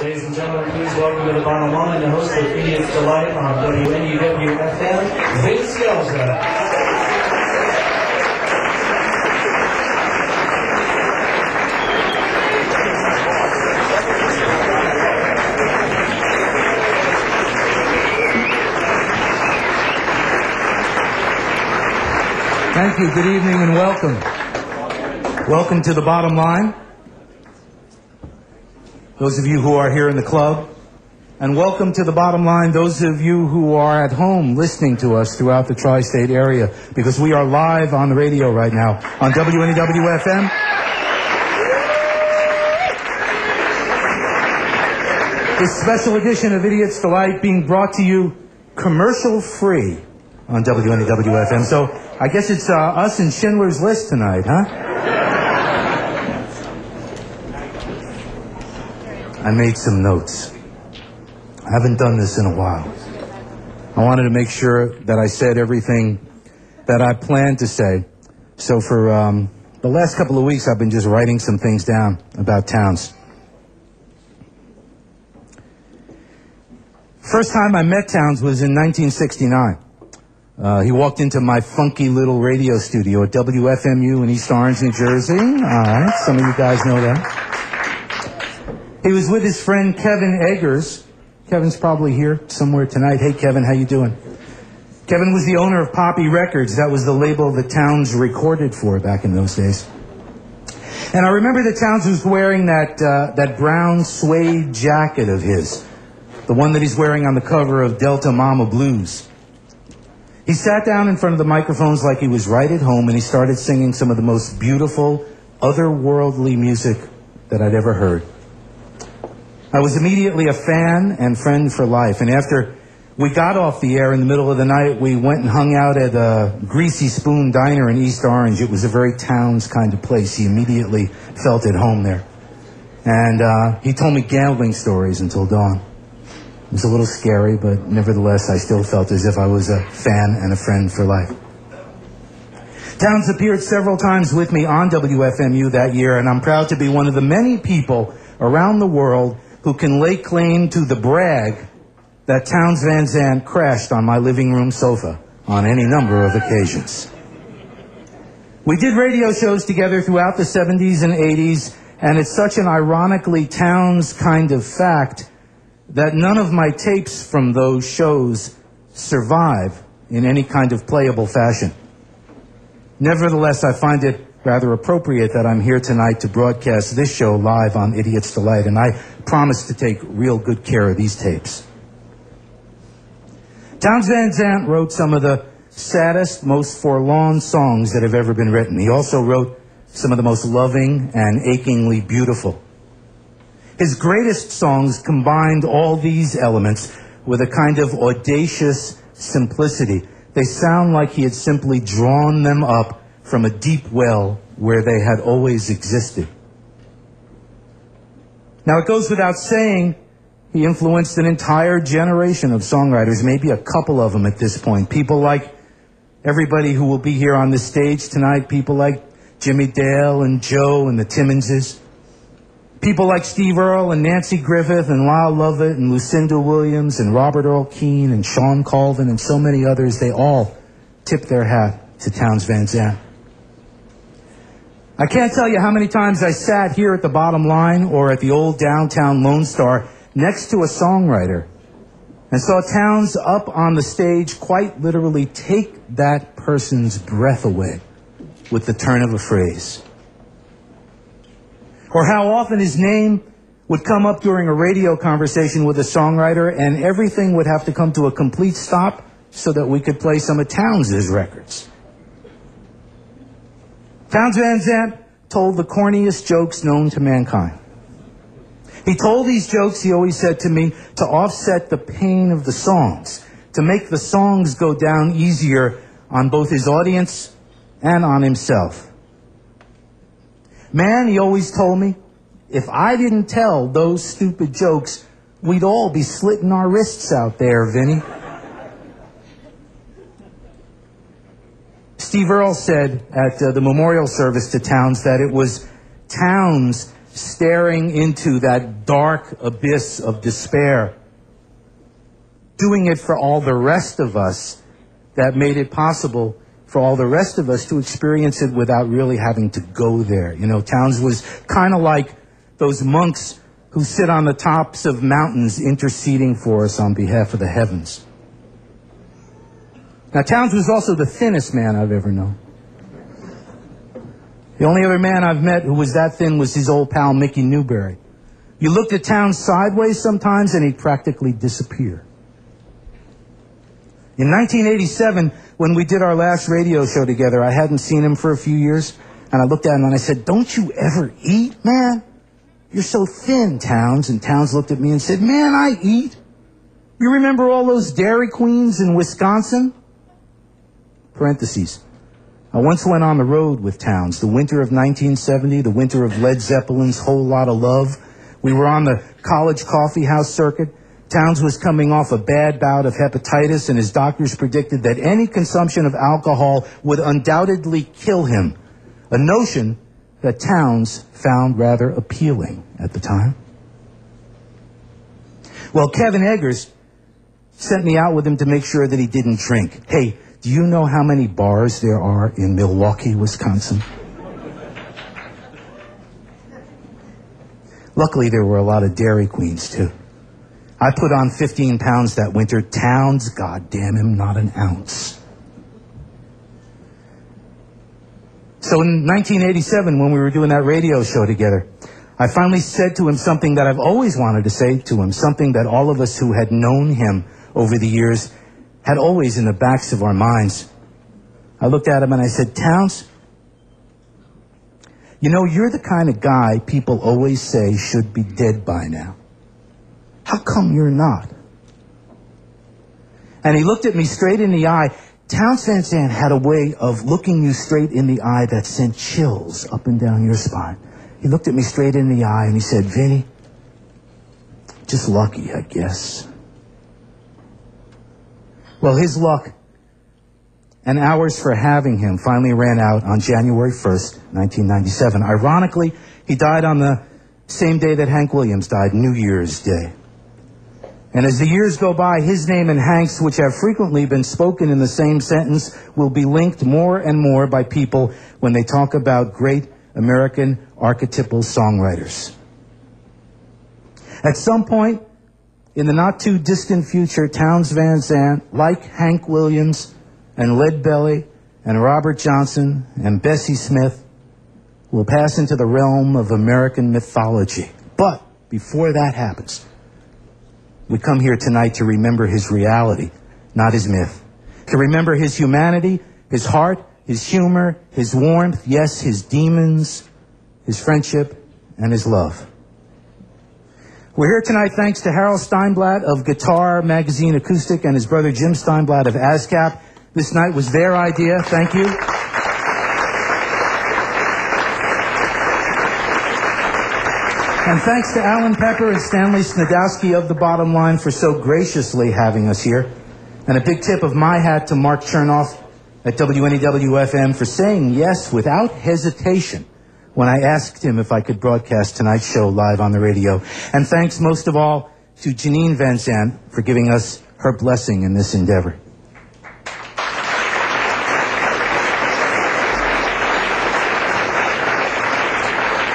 Ladies and gentlemen, please welcome to the bottom line the host of Idiot's Delight on WNEW-FM, Vin Scelsa. Thank you. Good evening and welcome. Welcome to the bottom line. Those of you who are here in the club, and welcome to the bottom line, those of you who are at home listening to us throughout the tri state area, because we are live on the radio right now on WNEW FM. This special edition of Idiot's Delight being brought to you commercial free on WNEW FM. So I guess it's uh, us and Schindler's List tonight, huh? I made some notes. I haven't done this in a while. I wanted to make sure that I said everything that I planned to say. So for um, the last couple of weeks, I've been just writing some things down about Townes. First time I met Townes was in 1969. Uh, he walked into my funky little radio studio at WFMU in East Orange, New Jersey. All right, some of you guys know that. He was with his friend Kevin Eggers. Kevin's probably here somewhere tonight. Hey, Kevin, how you doing? Kevin was the owner of Poppy Records. That was the label the Townes recorded for back in those days. And I remember the Townes was wearing that uh, that brown suede jacket of his, the one that he's wearing on the cover of Delta Mama Blues. He sat down in front of the microphones like he was right at home and he started singing some of the most beautiful, otherworldly music that I'd ever heard. I was immediately a fan and friend for life. And after we got off the air in the middle of the night, we went and hung out at a Greasy Spoon Diner in East Orange. It was a very Townes kind of place. He immediately felt at home there. And uh, he told me gambling stories until dawn. It was a little scary, but nevertheless, I still felt as if I was a fan and a friend for life. Townes appeared several times with me on WFMU that year, and I'm proud to be one of the many people around the world who can lay claim to the brag that Townes Van Zandt crashed on my living room sofa on any number of occasions. We did radio shows together throughout the 70s and 80s, and it's such an ironically Townes kind of fact that none of my tapes from those shows survive in any kind of playable fashion. Nevertheless, I find it rather appropriate that I'm here tonight to broadcast this show live on Idiot's Delight, and I promise to take real good care of these tapes. Townes Van Zandt wrote some of the saddest, most forlorn songs that have ever been written. He also wrote some of the most loving and achingly beautiful. His greatest songs combined all these elements with a kind of audacious simplicity. They sound like he had simply drawn them up from a deep well where they had always existed. Now, it goes without saying, he influenced an entire generation of songwriters, maybe a couple of them at this point. People like everybody who will be here on the stage tonight, people like Jimmie Dale and Joe and the Timmonses. People like Steve Earle and Nanci Griffith and Lyle Lovett and Lucinda Williams and Robert Earl Keen and Shawn Colvin and so many others, they all tipped their hat to Townes Van Zandt. I can't tell you how many times I sat here at the bottom line or at the old downtown Lone Star next to a songwriter and saw Townes up on the stage quite literally take that person's breath away with the turn of a phrase or how often his name would come up during a radio conversation with a songwriter and everything would have to come to a complete stop so that we could play some of Townes' records. Townes Van Zandt told the corniest jokes known to mankind. He told these jokes, he always said to me, to offset the pain of the songs, to make the songs go down easier on both his audience and on himself. Man, he always told me, if I didn't tell those stupid jokes, we'd all be slitting our wrists out there, Vinny. Steve Earle said at uh, the memorial service to Townes that it was Townes staring into that dark abyss of despair, doing it for all the rest of us that made it possible for all the rest of us to experience it without really having to go there. You know, Townes was kind of like those monks who sit on the tops of mountains interceding for us on behalf of the heavens. Now, Townes was also the thinnest man I've ever known. The only other man I've met who was that thin was his old pal Mickey Newbury. You looked at Townes sideways sometimes and he'd practically disappear. In 1987, when we did our last radio show together, I hadn't seen him for a few years, and I looked at him and I said, Don't you ever eat, man? You're so thin, Townes. And Towns looked at me and said, Man, I eat. You remember all those Dairy Queens in Wisconsin? Parentheses. I once went on the road with Townes, the winter of 1970, the winter of Led Zeppelin's Whole Lotta Love. We were on the college coffee house circuit. Townes was coming off a bad bout of hepatitis, and his doctors predicted that any consumption of alcohol would undoubtedly kill him. A notion that Townes found rather appealing at the time. Well, Kevin Eggers sent me out with him to make sure that he didn't drink. Hey, do you know how many bars there are in Milwaukee, Wisconsin? Luckily, there were a lot of Dairy Queens, too. I put on 15 pounds that winter. Townes, goddamn him, not an ounce. So in 1987, when we were doing that radio show together, I finally said to him something that I've always wanted to say to him, something that all of us who had known him over the years had always in the backs of our minds. I looked at him and I said, Townes, you know, you're the kind of guy people always say should be dead by now. How come you're not? And he looked at me straight in the eye. Townes Van Zandt had a way of looking you straight in the eye that sent chills up and down your spine. He looked at me straight in the eye and he said, Vinny, just lucky, I guess. Well, his luck and ours for having him finally ran out on January 1st, 1997. Ironically, he died on the same day that Hank Williams died, New Year's Day. And as the years go by, his name and Hank's, which have frequently been spoken in the same sentence, will be linked more and more by people when they talk about great American archetypal songwriters. At some point in the not too distant future, Townes Van Zandt, like Hank Williams and Lead Belly and Robert Johnson and Bessie Smith, will pass into the realm of American mythology. But before that happens, we come here tonight to remember his reality, not his myth. To remember his humanity, his heart, his humor, his warmth, yes, his demons, his friendship, and his love. We're here tonight thanks to Harold Steinblatt of Guitar Magazine Acoustic and his brother Jim Steinblatt of ASCAP. This night was their idea. Thank you. And thanks to Alan Pepper and Stanley Snadowski of The Bottom Line for so graciously having us here. And a big tip of my hat to Mark Chernoff at WNEW-FM for saying yes without hesitation when I asked him if I could broadcast tonight's show live on the radio. And thanks most of all to Jeanene Van Zandt for giving us her blessing in this endeavor.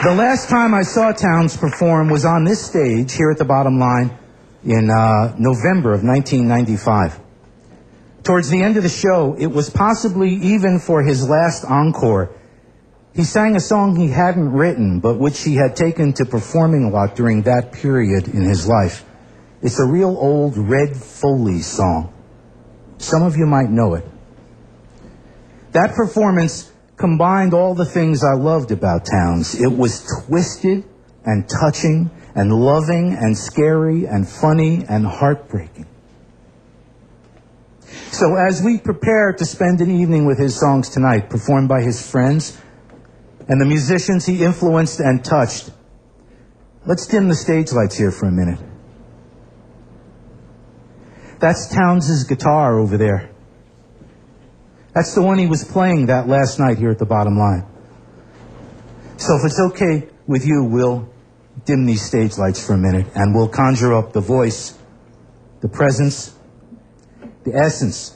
The last time I saw Townes perform was on this stage here at the bottom line in uh, November of 1995. Towards the end of the show, it was possibly even for his last encore. He sang a song he hadn't written, but which he had taken to performing a lot during that period in his life. It's a real old Red Foley song. Some of you might know it. That performance combined all the things I loved about Towns. It was twisted and touching and loving and scary and funny and heartbreaking. So as we prepare to spend an evening with his songs tonight, performed by his friends and the musicians he influenced and touched, let's dim the stage lights here for a minute. That's Townes' guitar over there. That's the one he was playing that last night here at the bottom line. So if it's okay with you, we'll dim these stage lights for a minute and we'll conjure up the voice, the presence, the essence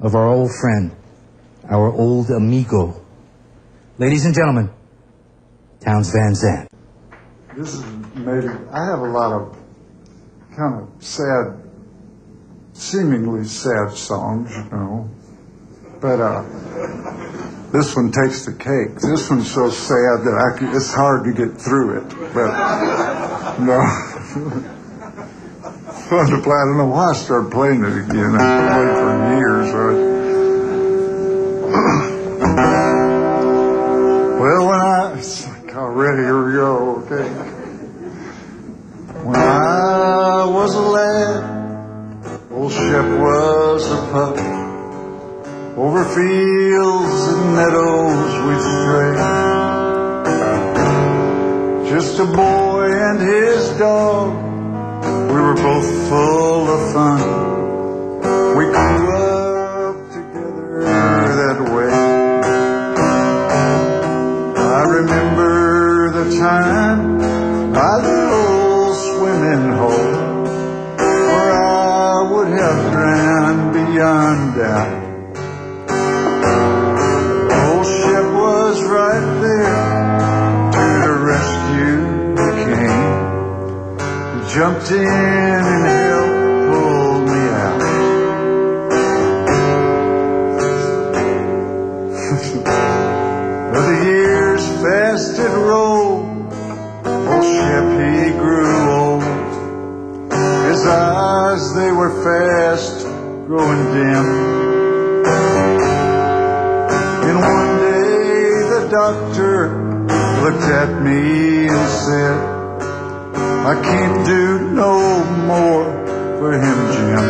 of our old friend, our old amigo. Ladies and gentlemen, Townes Van Zandt. This is maybe, I have a lot of kind of sad, seemingly sad songs, you know. But uh, this one takes the cake. This one's so sad that I it's hard to get through it. But no. I don't know why I started playing it again. I've played for years. Right? already, here go. Okay. When I was a lad, old Shep was a pup. Over fields and meadows we'd stray. Just a boy and his dog, we were both full of fun. We grew up together that way. I remember the time by the old swimming hole where I would have drowned beyond doubt. Old Shep was right there to the rescue he came. He jumped in were fast growing dim. And one day the doctor looked at me and said, I can't do no more for him, Jim.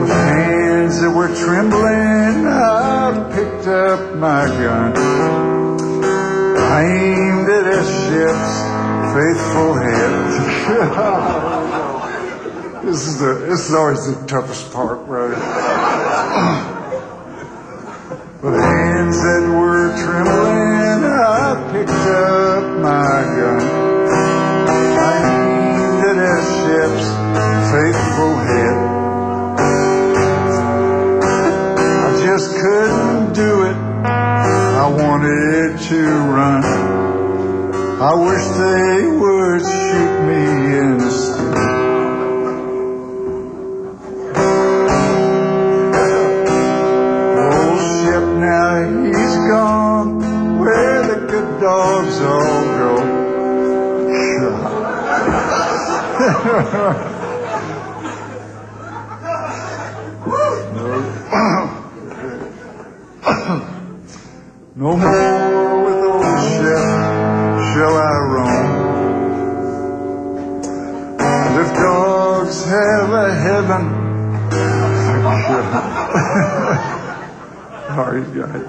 With hands that were trembling, I picked up my gun. I aimed at Shep's faithful head. this is the this is always the toughest part, right? With hands that were trembling, I picked up my gun. I aimed at Shep's faithful head. I just couldn't do it. I wanted to run. I wish they all go. No more with old Shep shall I roam. And if dogs have a heaven, Sorry, guys.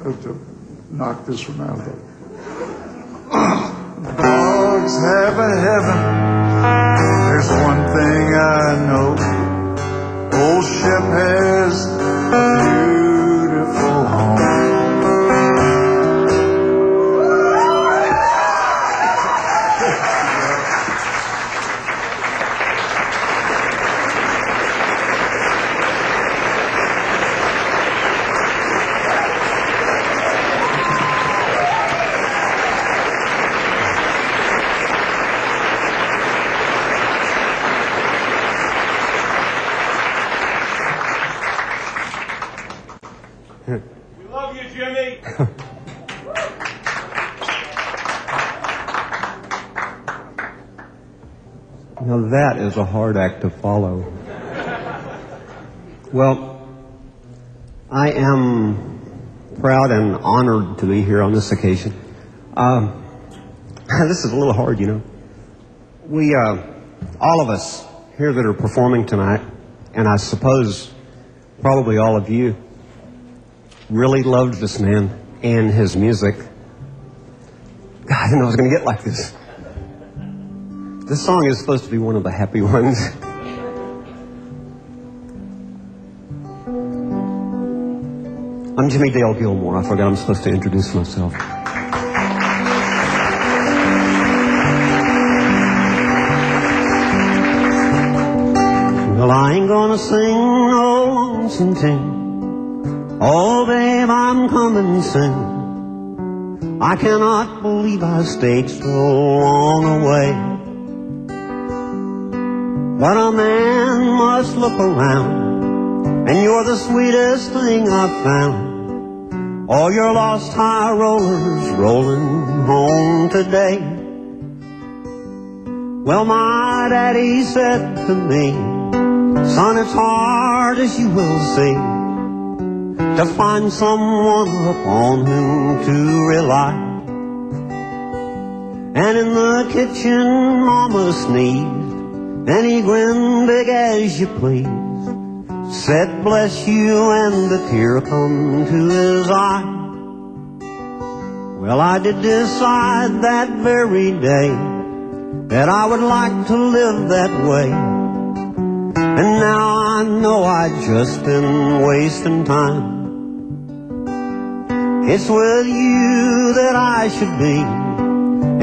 I have to knock this one out Dogs have a heaven. There's one thing I know. Old Shep honored to be here on this occasion. Um, this is a little hard, you know. We, uh, all of us here that are performing tonight, and I suppose probably all of you, really loved this man and his music. God, I didn't know I was going to get like this. This song is supposed to be one of the happy ones. I'm Jimmie Dale Gilmore. I forgot I'm supposed to introduce myself. Well, I ain't gonna sing no tune. Oh, babe, I'm coming soon. I cannot believe I stayed so long away. But a man must look around, and you're the sweetest thing I've found. All your lost high rollers rolling home today. Well, my daddy said to me, Son, it's hard as you will see to find someone upon whom to rely. And in the kitchen, Mama sneezed, and he grinned big as you please. Said, bless you, and the tear come to his eye. Well, I did decide that very day that I would like to live that way. And now I know I just been wasting time. It's with you that I should be.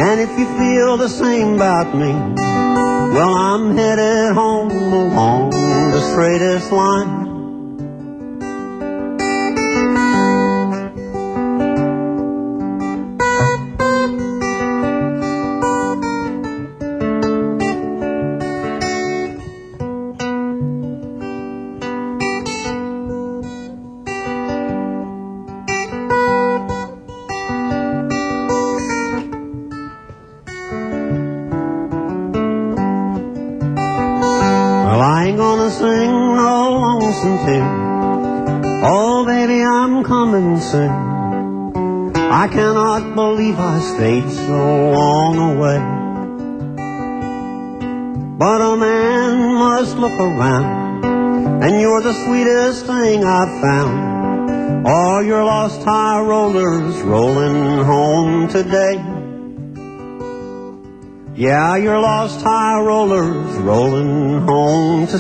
And if you feel the same about me, well, I'm headed home along the straightest line.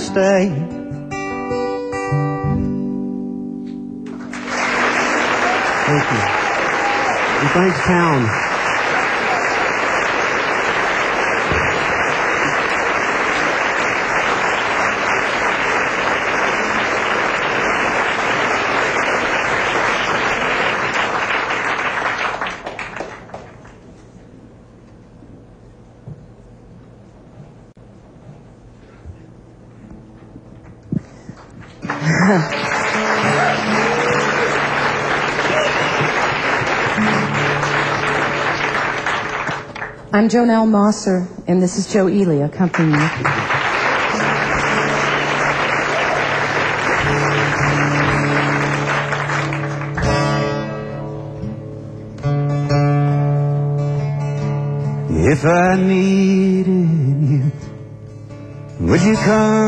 Stay. Thank you. And thanks, town. I'm Jonell Mosser, and this is Joe Ely accompanying me. If I needed you, would you come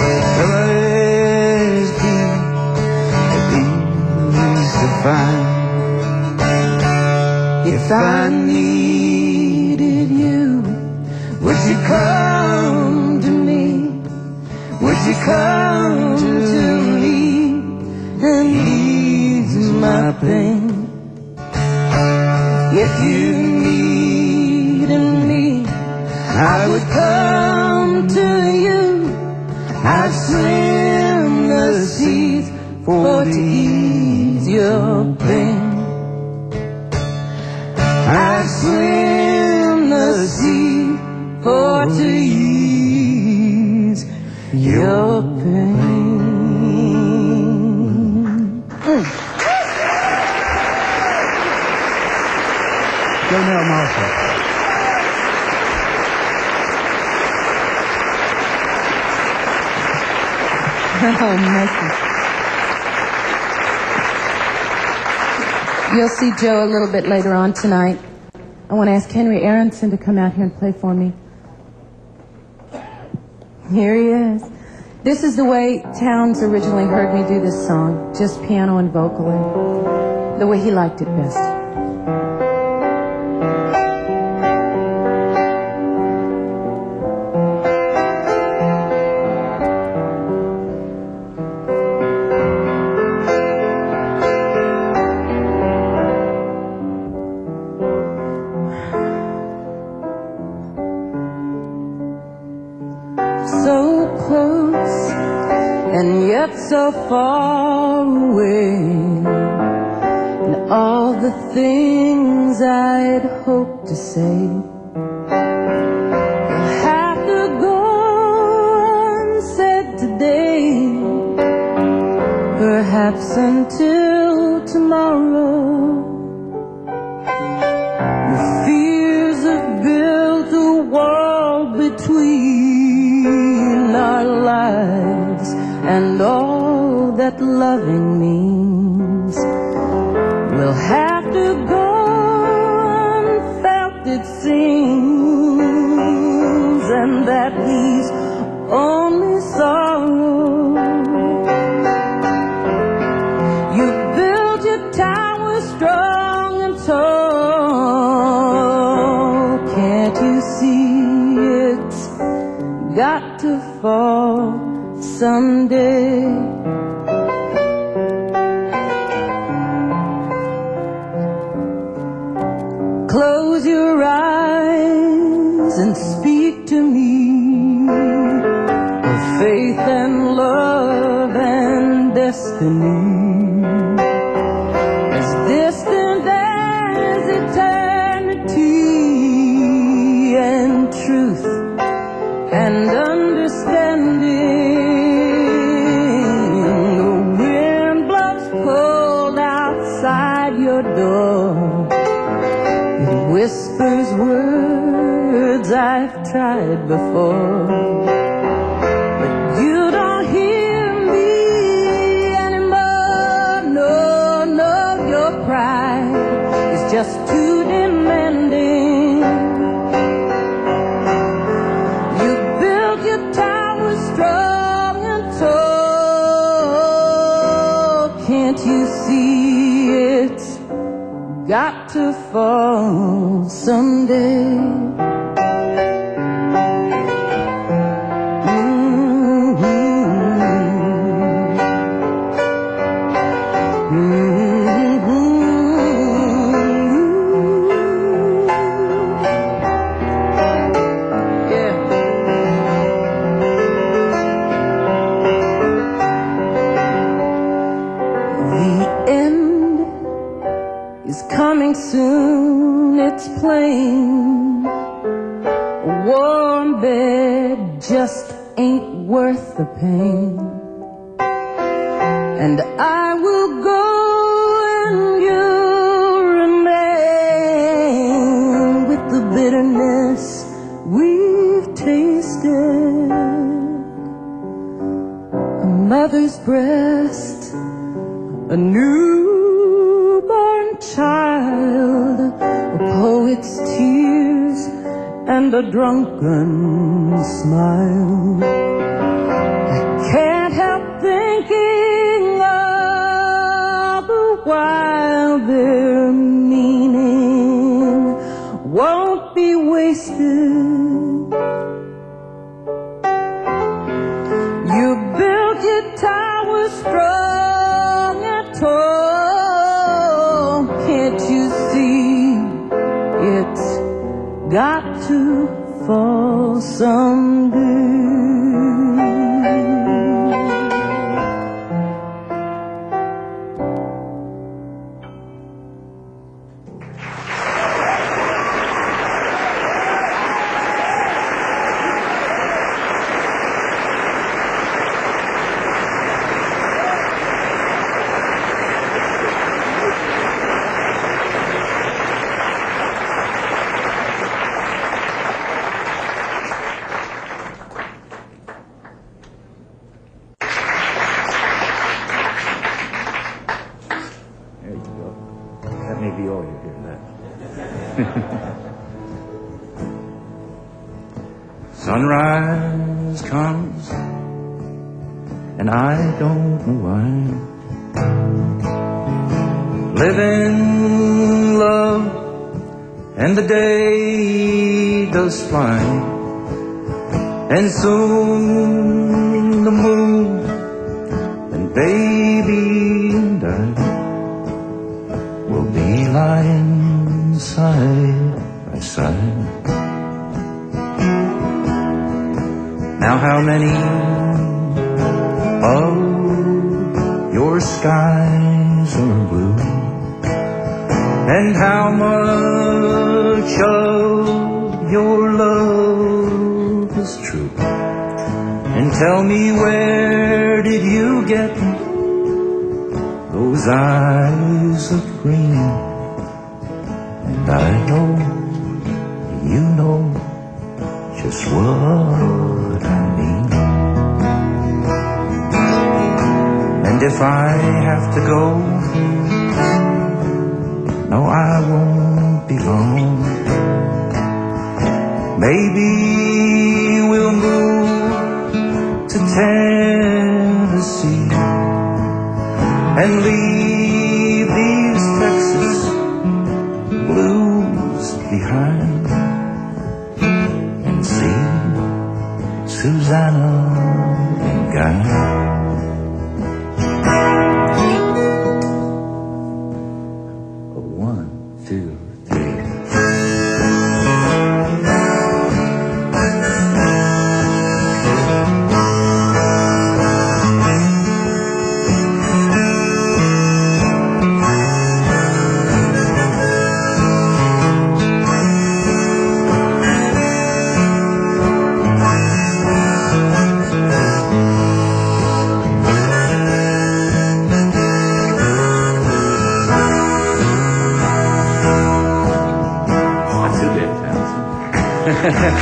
Colors deep and these divine. If I needed you, would you come to me? Would you come to me and ease my pain? If you Joe a little bit later on tonight. I want to ask Henry Aronson to come out here and play for me. Here he is. This is the way Townes originally heard me do this song, just piano and vocal, the way he liked it best.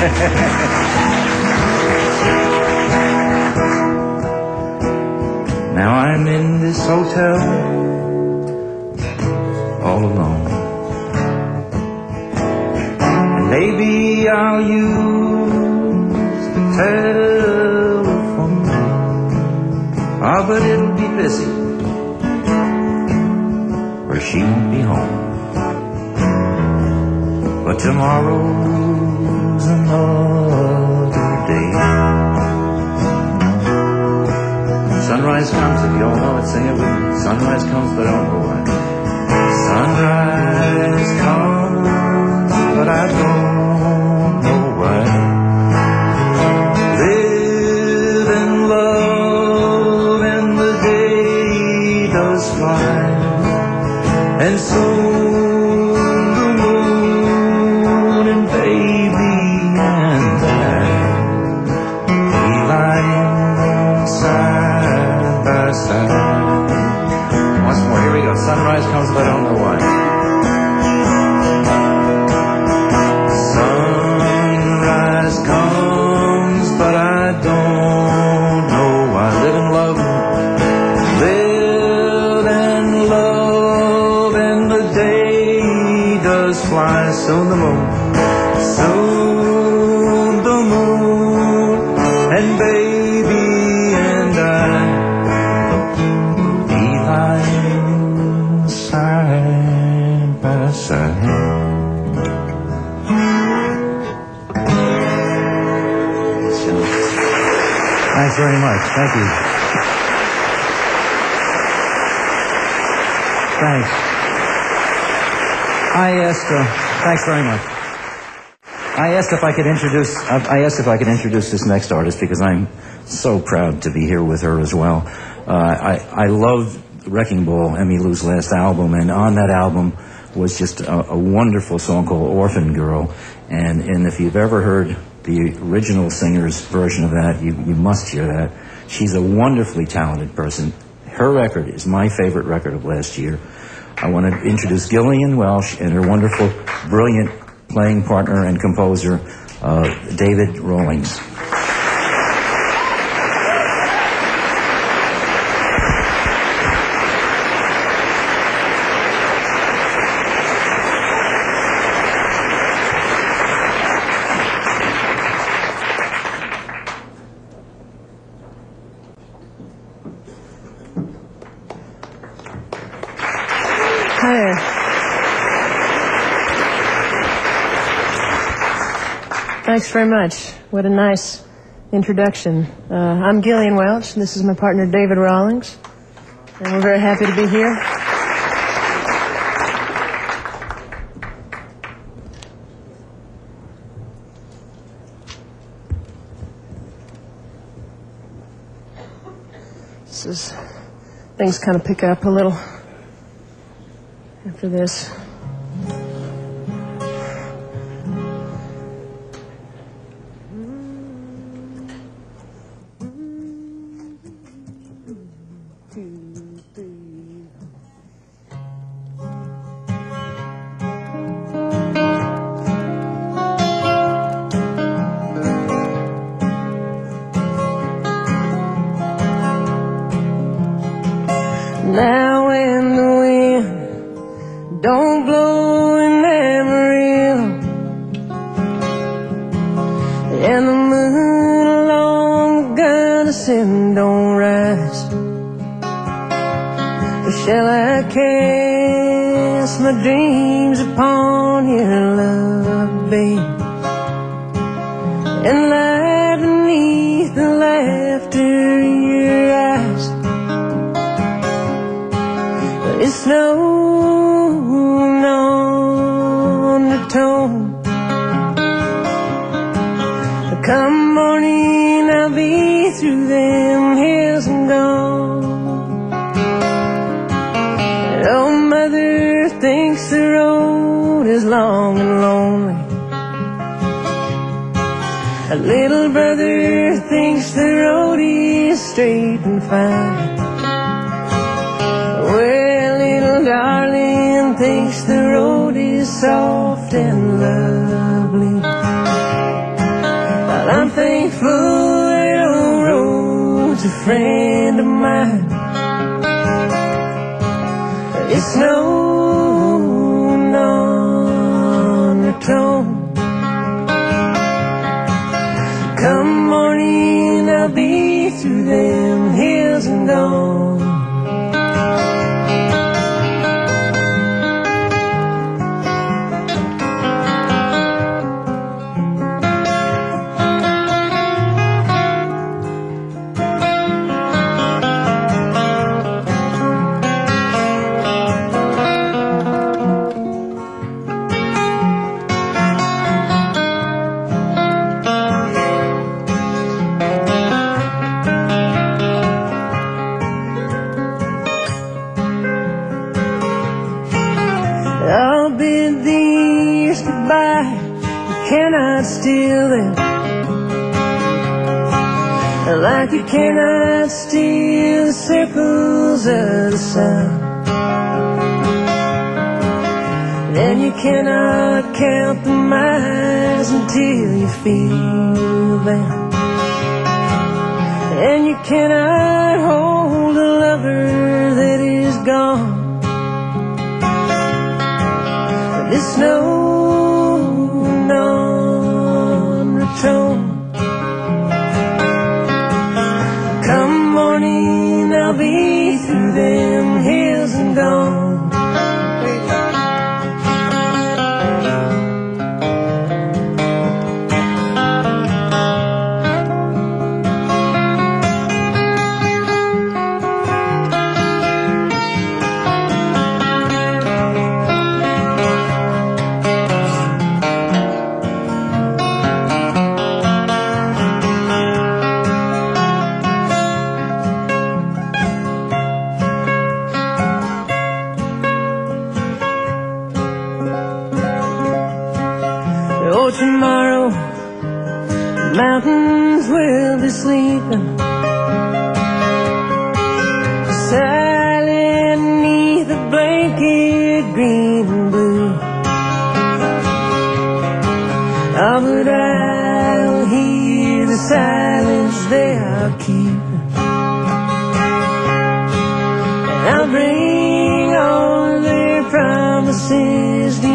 yeah if I could introduce. I asked if I could introduce this next artist because I'm so proud to be here with her as well. Uh, I I love Wrecking Ball, Emmylou's last album, and on that album was just a, a wonderful song called Orphan Girl. And and if you've ever heard the original singer's version of that, you you must hear that. She's a wonderfully talented person. Her record is my favorite record of last year. I want to introduce Gillian Welch and her wonderful, brilliant playing partner and composer, uh, David Rawlings. Hi. Thanks very much. What a nice introduction. Uh, I'm Gillian Welch, and this is my partner David Rawlings, and we're very happy to be here. This is things kind of pick up a little after this. Promises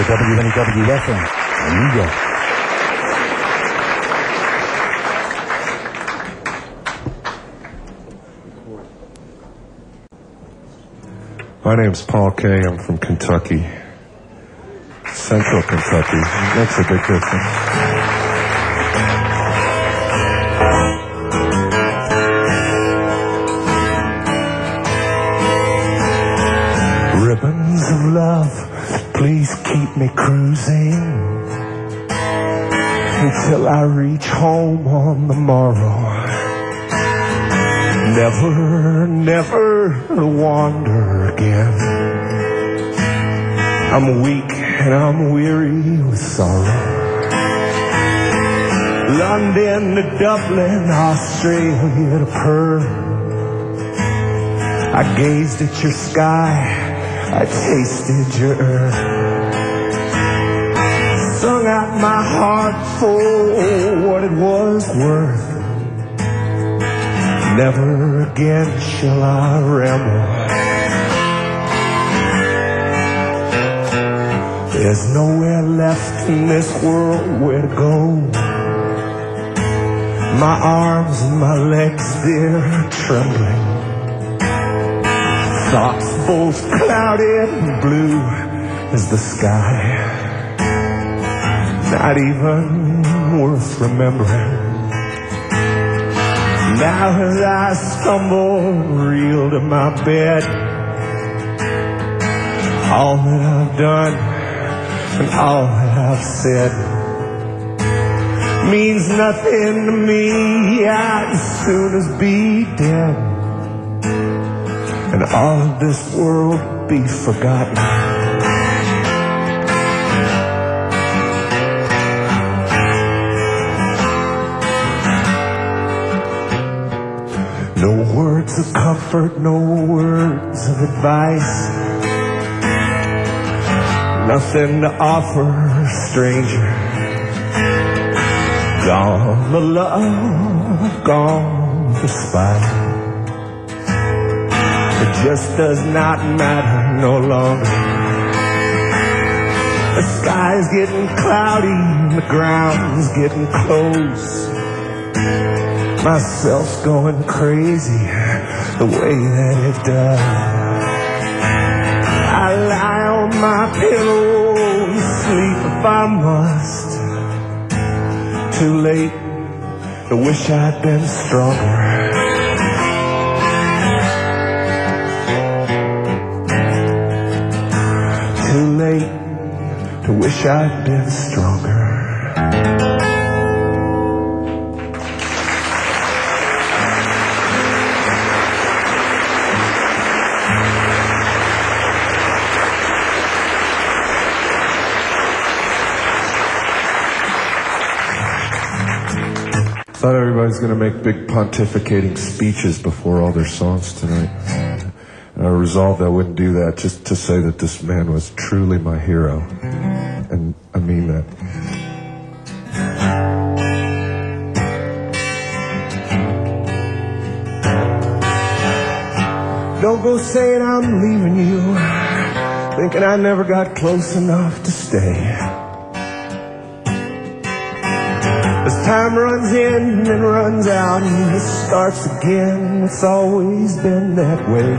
over WNEW FM in New York. My name's Paul Kay. I'm from Kentucky. Central Kentucky. That's a big difference. Me cruising until I reach home on the morrow. Never, never wander again. I'm weak and I'm weary with sorrow. London to Dublin, Australia to Perth. I gazed at your sky, I tasted your earth. My heart for what it was worth. Never again shall I ramble. There's nowhere left in this world where to go. My arms and my legs, they're trembling. Thoughts both clouded and blue as the sky. Not even worth remembering. Now as I stumble, reel to my bed, all that I've done and all that I've said means nothing to me. I'd as soon as be dead, and all of this world be forgotten. Words of comfort, no words of advice. Nothing to offer, stranger. Gone the love, gone the spite. It just does not matter no longer. The sky's getting cloudy, the ground's getting close. Myself's going crazy the way that it does. I lie on my pillow and sleep if I must. Too late to wish I'd been stronger. Too late to wish I'd been stronger. Thought everybody's going to make big pontificating speeches before all their songs tonight. And I resolved I wouldn't do that just to say that this man was truly my hero. And I mean that. Don't go saying I'm leaving you, thinking I never got close enough to stay. Time runs in and runs out and it starts again, it's always been that way.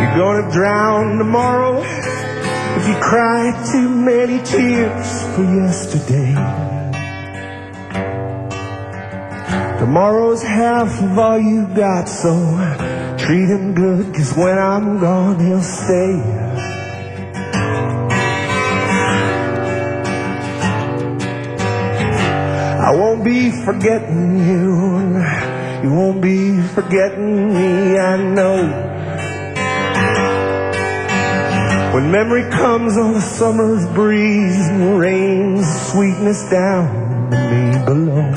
You're gonna drown tomorrow if you cry too many tears for yesterday. Tomorrow's half of all you got, so treat him good, cause when I'm gone, he'll stay. Won't be forgetting you, you won't be forgetting me, I know. When memory comes on a summer's breeze and rains sweetness down to me below.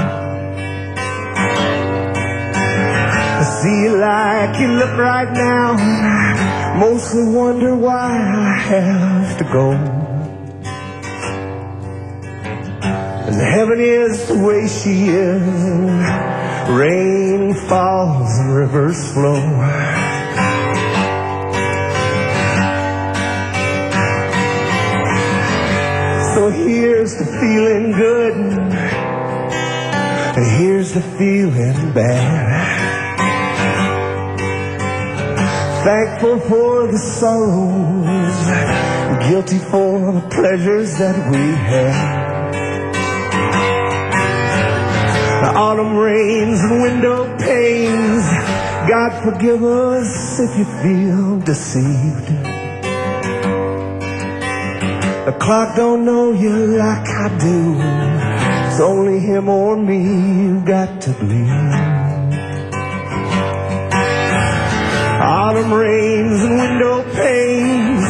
I see you like you look right now, mostly wonder why I have to go. And heaven is the way she is, rain falls and rivers flow. So here's the feeling good, and here's the feeling bad. Thankful for the sorrows, guilty for the pleasures that we had. Autumn rains and window panes, God forgive us if you feel deceived. The clock don't know you like I do. It's only him or me you got to believe. Autumn rains and window panes.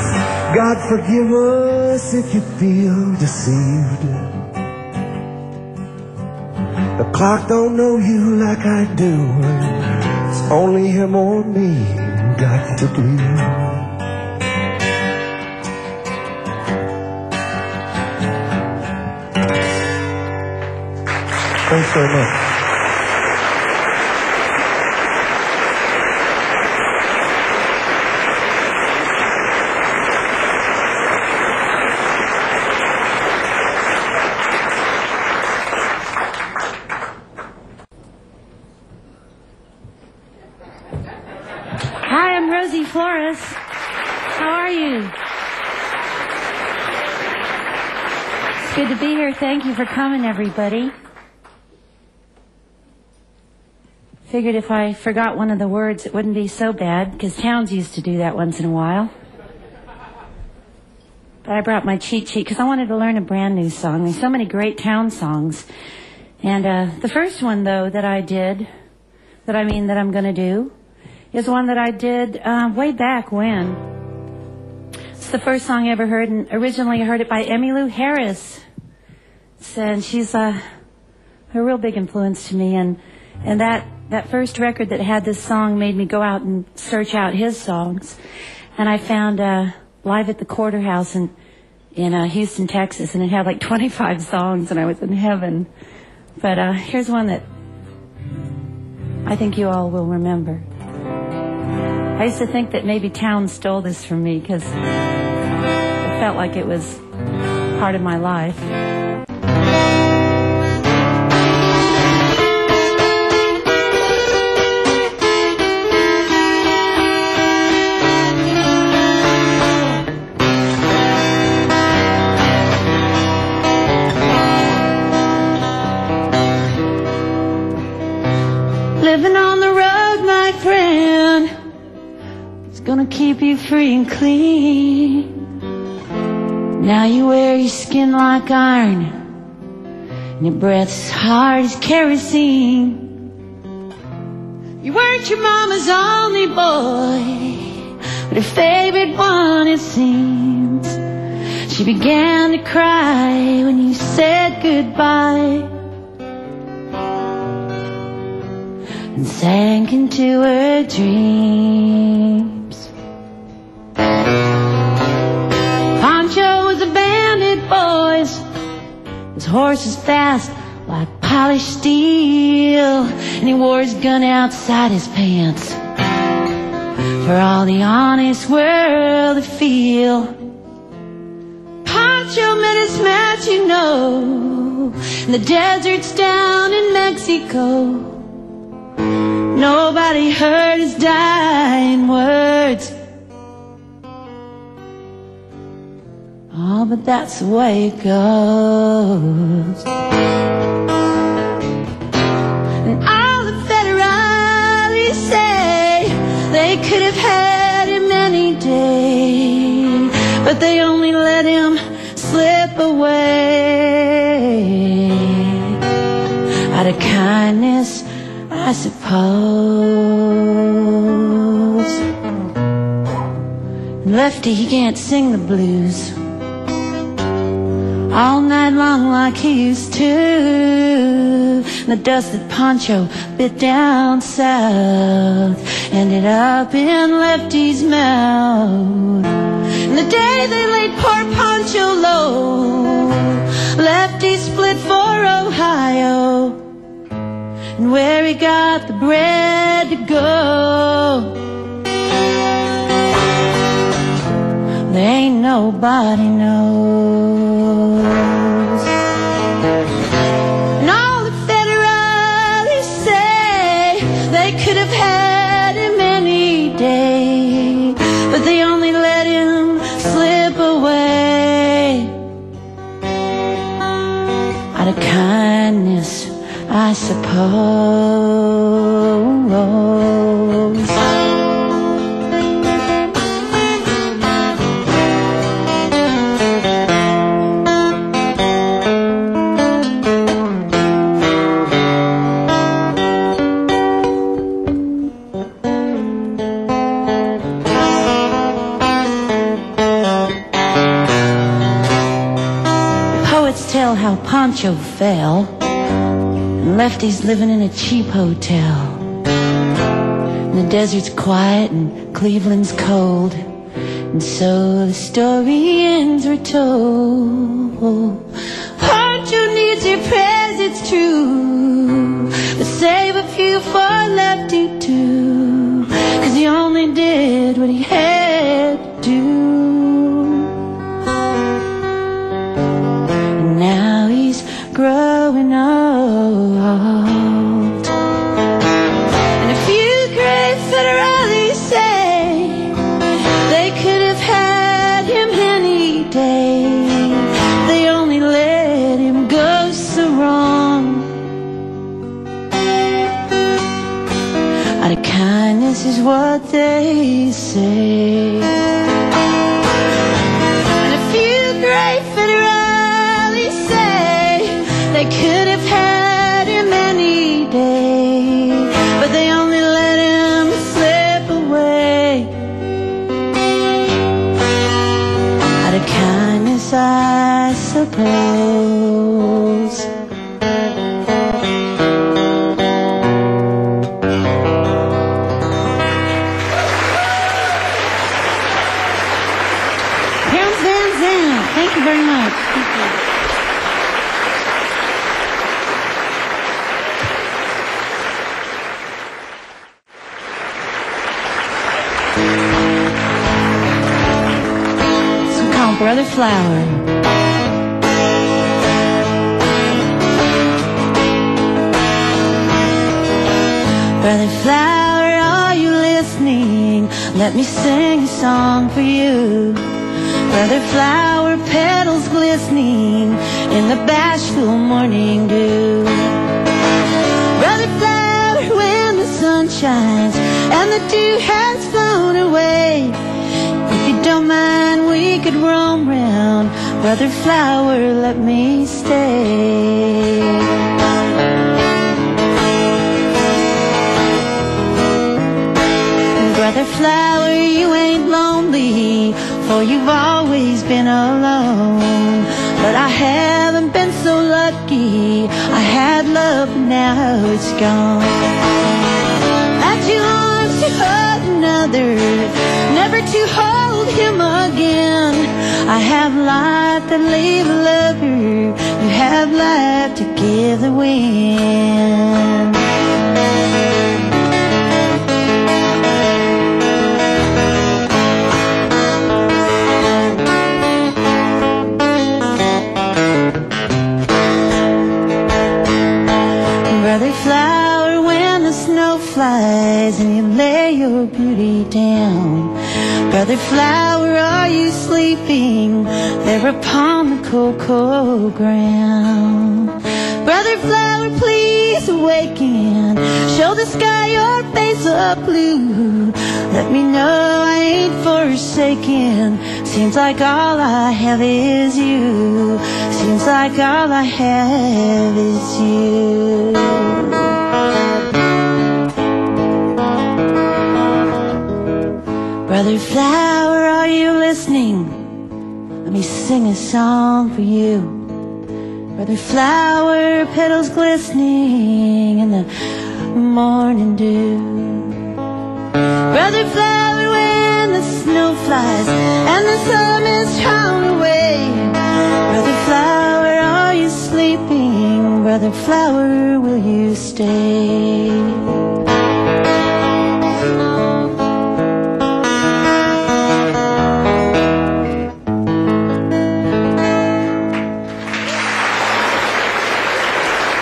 God forgive us if you feel deceived. The clock don't know you like I do. It's only him or me got to believe. Thanks very much. Hi, I'm Rosie Flores. How are you? It's good to be here. Thank you for coming, everybody. Figured if I forgot one of the words, it wouldn't be so bad, because Townes used to do that once in a while. But I brought my cheat sheet because I wanted to learn a brand new song. There's so many great Townes songs. And uh, the first one, though, that I did, that I mean that I'm going to do, is one that I did uh, way back when. It's the first song I ever heard, and originally I heard it by Emmylou Harris. And she's uh, a real big influence to me, and and that that first record that had this song made me go out and search out his songs, and I found uh, live at the Quarter House in in uh, Houston, Texas, and it had like 25 songs, and I was in heaven. But uh, here's one that I think you all will remember. I used to think that maybe Townes stole this from me because it felt like it was part of my life. Keep you free and clean. Now you wear your skin like iron, and your breath's hard as kerosene. You weren't your mama's only boy, but her favorite one, it seems. She began to cry when you said goodbye. and sank into a dreams. Pancho was a bandit, boys. His horse was fast like polished steel, and he wore his gun outside his pants for all the honest world to feel. Pancho met his match, you know, in the deserts down in Mexico. Nobody heard his dying words. Oh, but that's the way it goes. And all the federales say they could have had him any day, but they only let him slip away out of kindness, I suppose. Lefty, he can't sing the blues all night long like he used to. The dust that Pancho bit down south ended up in Lefty's mouth. And the day they laid poor Pancho low, Lefty split for Ohio. And where he got the bread to go. There ain't nobody knows. Poets tell how Pancho fell Lefty's living in a cheap hotel. And the desert's quiet and Cleveland's cold. And so the story ends are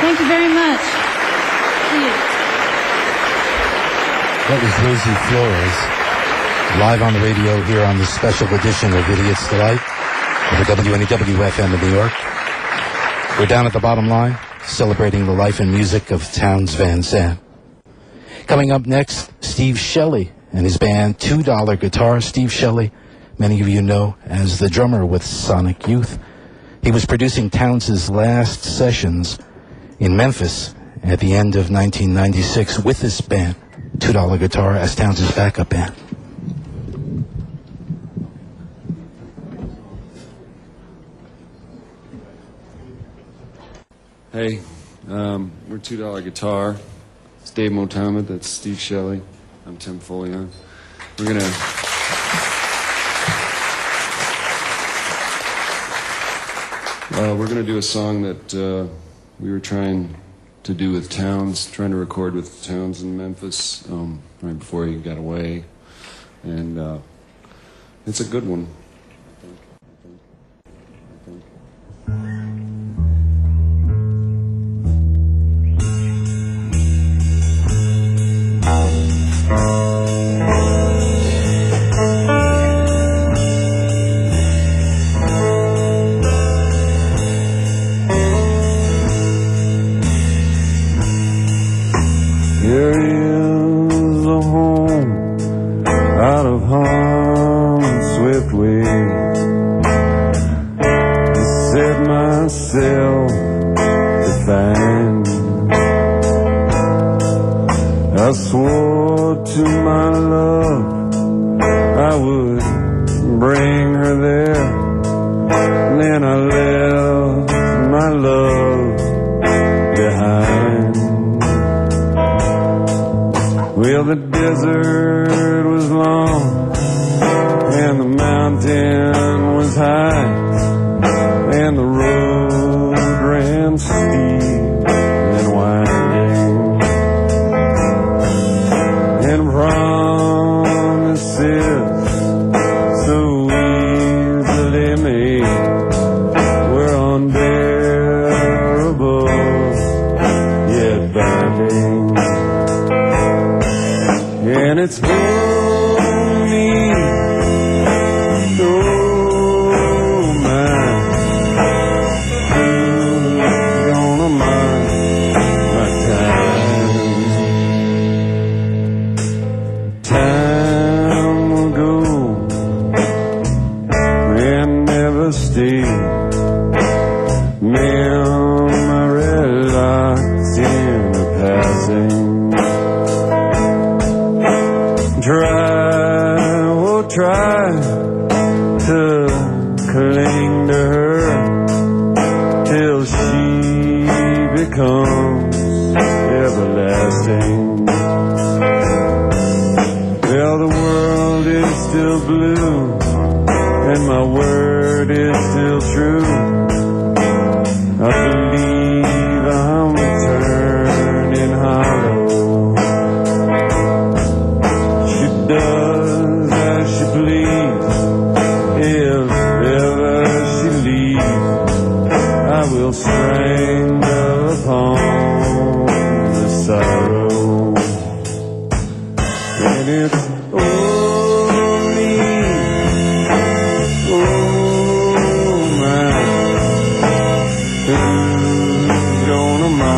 Thank you very much. That was Rosie Flores, live on the radio here on this special edition of Idiot's Delight over WNEW FM in New York. We're down at the bottom line, celebrating the life and music of Townes Van Zandt. Coming up next, Steve Shelley and his band Two Dollar Guitar. Steve Shelley, many of you know as the drummer with Sonic Youth. He was producing Townes' last sessions in Memphis at the end of 1996 with this band, Two Dollar Guitar, as Townes' backup band. Hey, um, we're Two Dollar Guitar. It's Dave Motamed. That's Steve Shelley. I'm Tim Foljahn. We're gonna. Uh, we're gonna do a song that uh, we were trying to do with Townes, trying to record with Townes in Memphis um, right before he got away, and uh, it's a good one. Swore to my love I would bring her there. Then I left my love behind. Well, the desert was long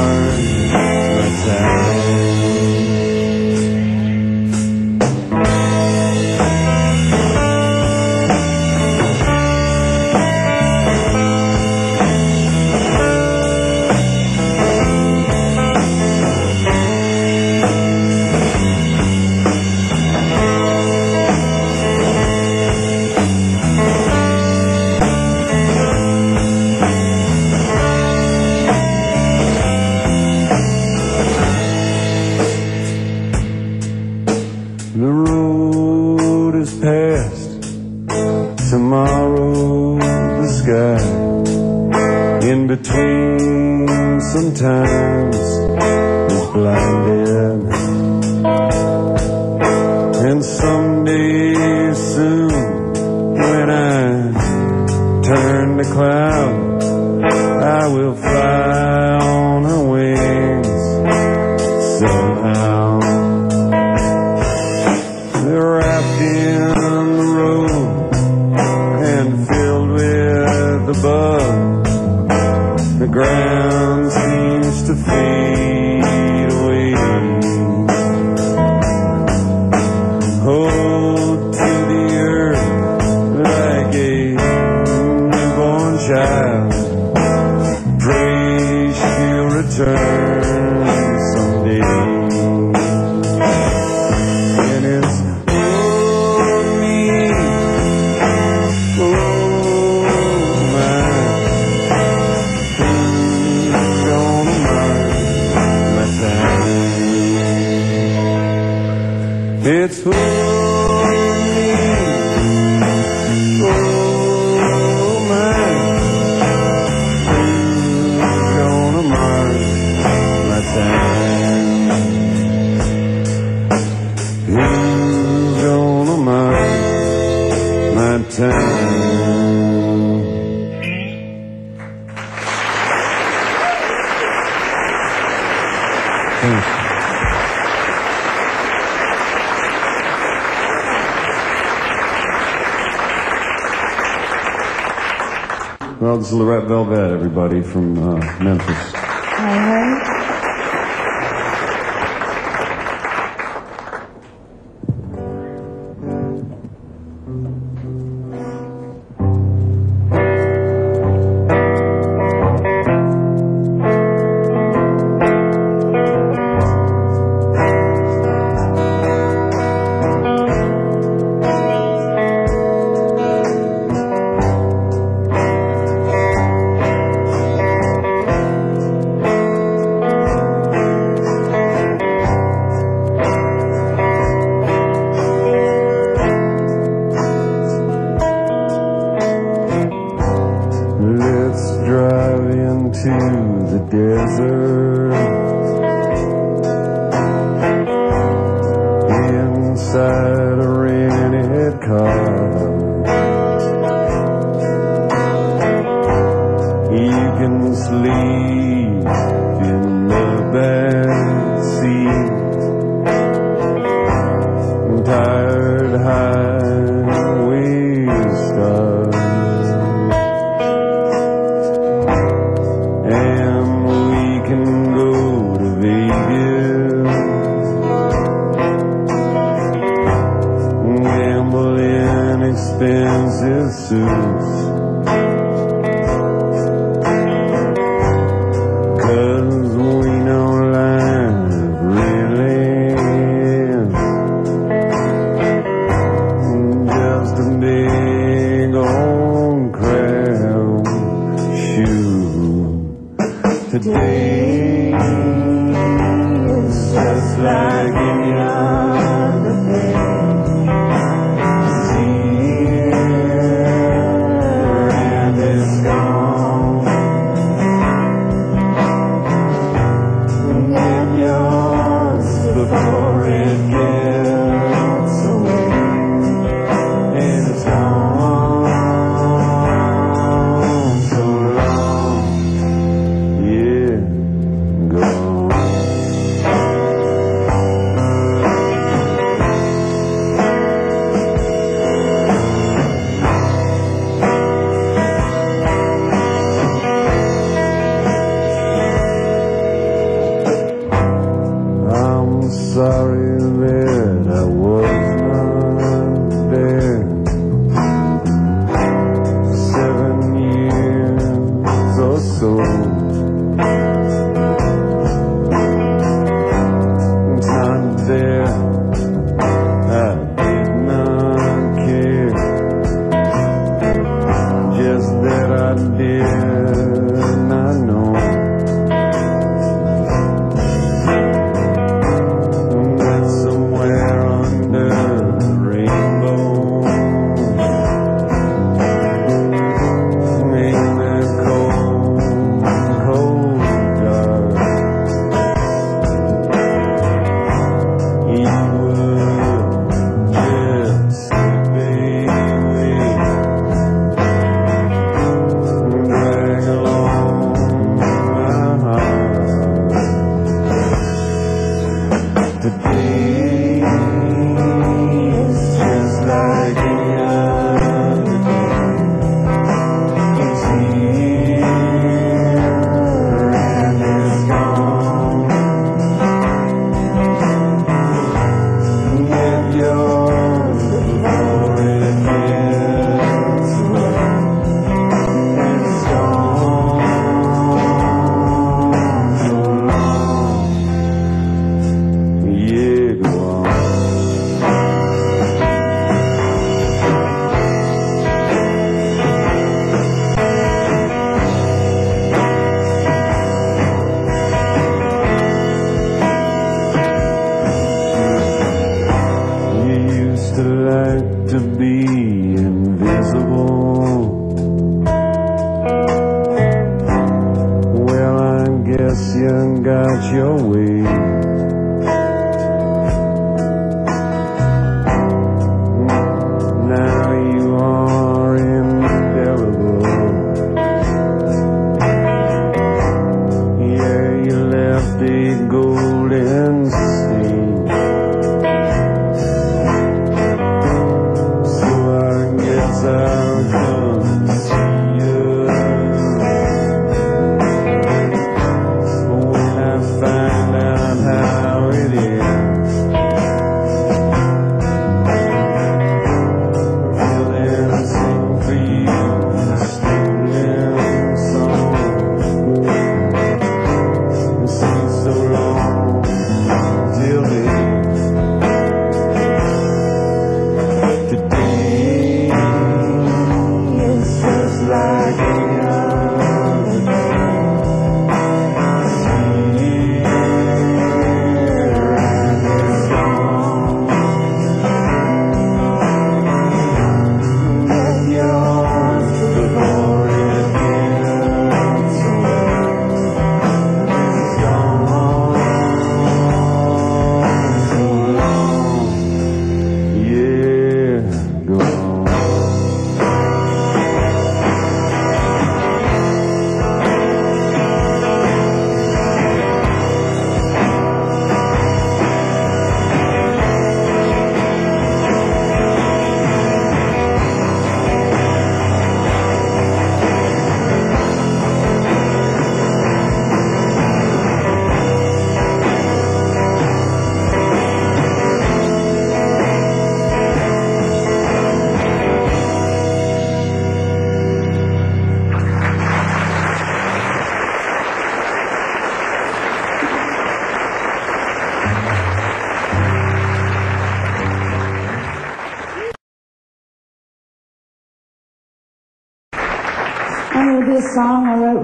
gonna everybody from uh, Memphis.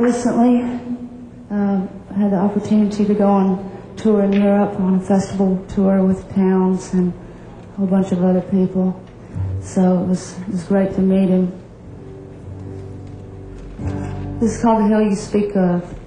recently. Um, I had the opportunity to go on tour in Europe on a festival tour with Townes and a whole bunch of other people. So it was, it was great to meet him. This is called The Hell You Speak Of.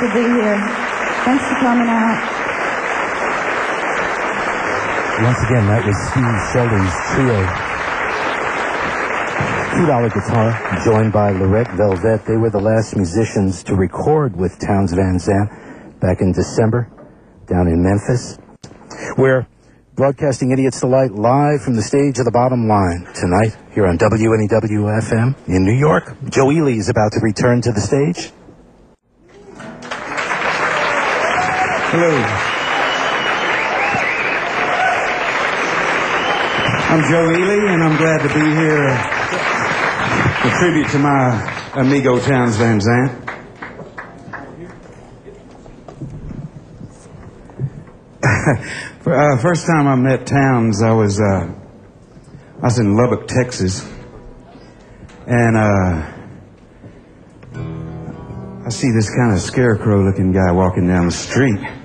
To be here. Thanks for coming out. Once again, that was Steve Shelley's trio. $2 guitar, joined by Lorette Velvette. They were the last musicians to record with Townes Van Zandt back in December down in Memphis. We're broadcasting Idiots Delight live from the stage of the bottom line tonight here on WNEW FM in New York. Joe Ely is about to return to the stage. Hello. I'm Joe Ely, and I'm glad to be here. A tribute to my amigo Townes Van Zandt. uh, first time I met Townes, I was uh, I was in Lubbock, Texas, and uh, I see this kind of scarecrow-looking guy walking down the street.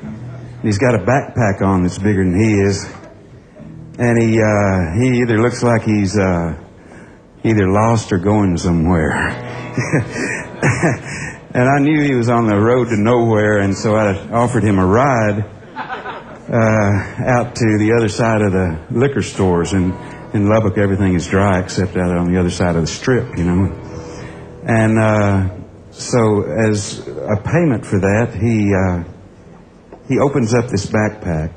And he's got a backpack on that's bigger than he is, and he uh, he either looks like he's uh, either lost or going somewhere. and I knew he was on the road to nowhere, and so I offered him a ride uh, out to the other side of the liquor stores. And in Lubbock, everything is dry except out on the other side of the strip, you know. And uh, so, as a payment for that, he uh, he opens up this backpack.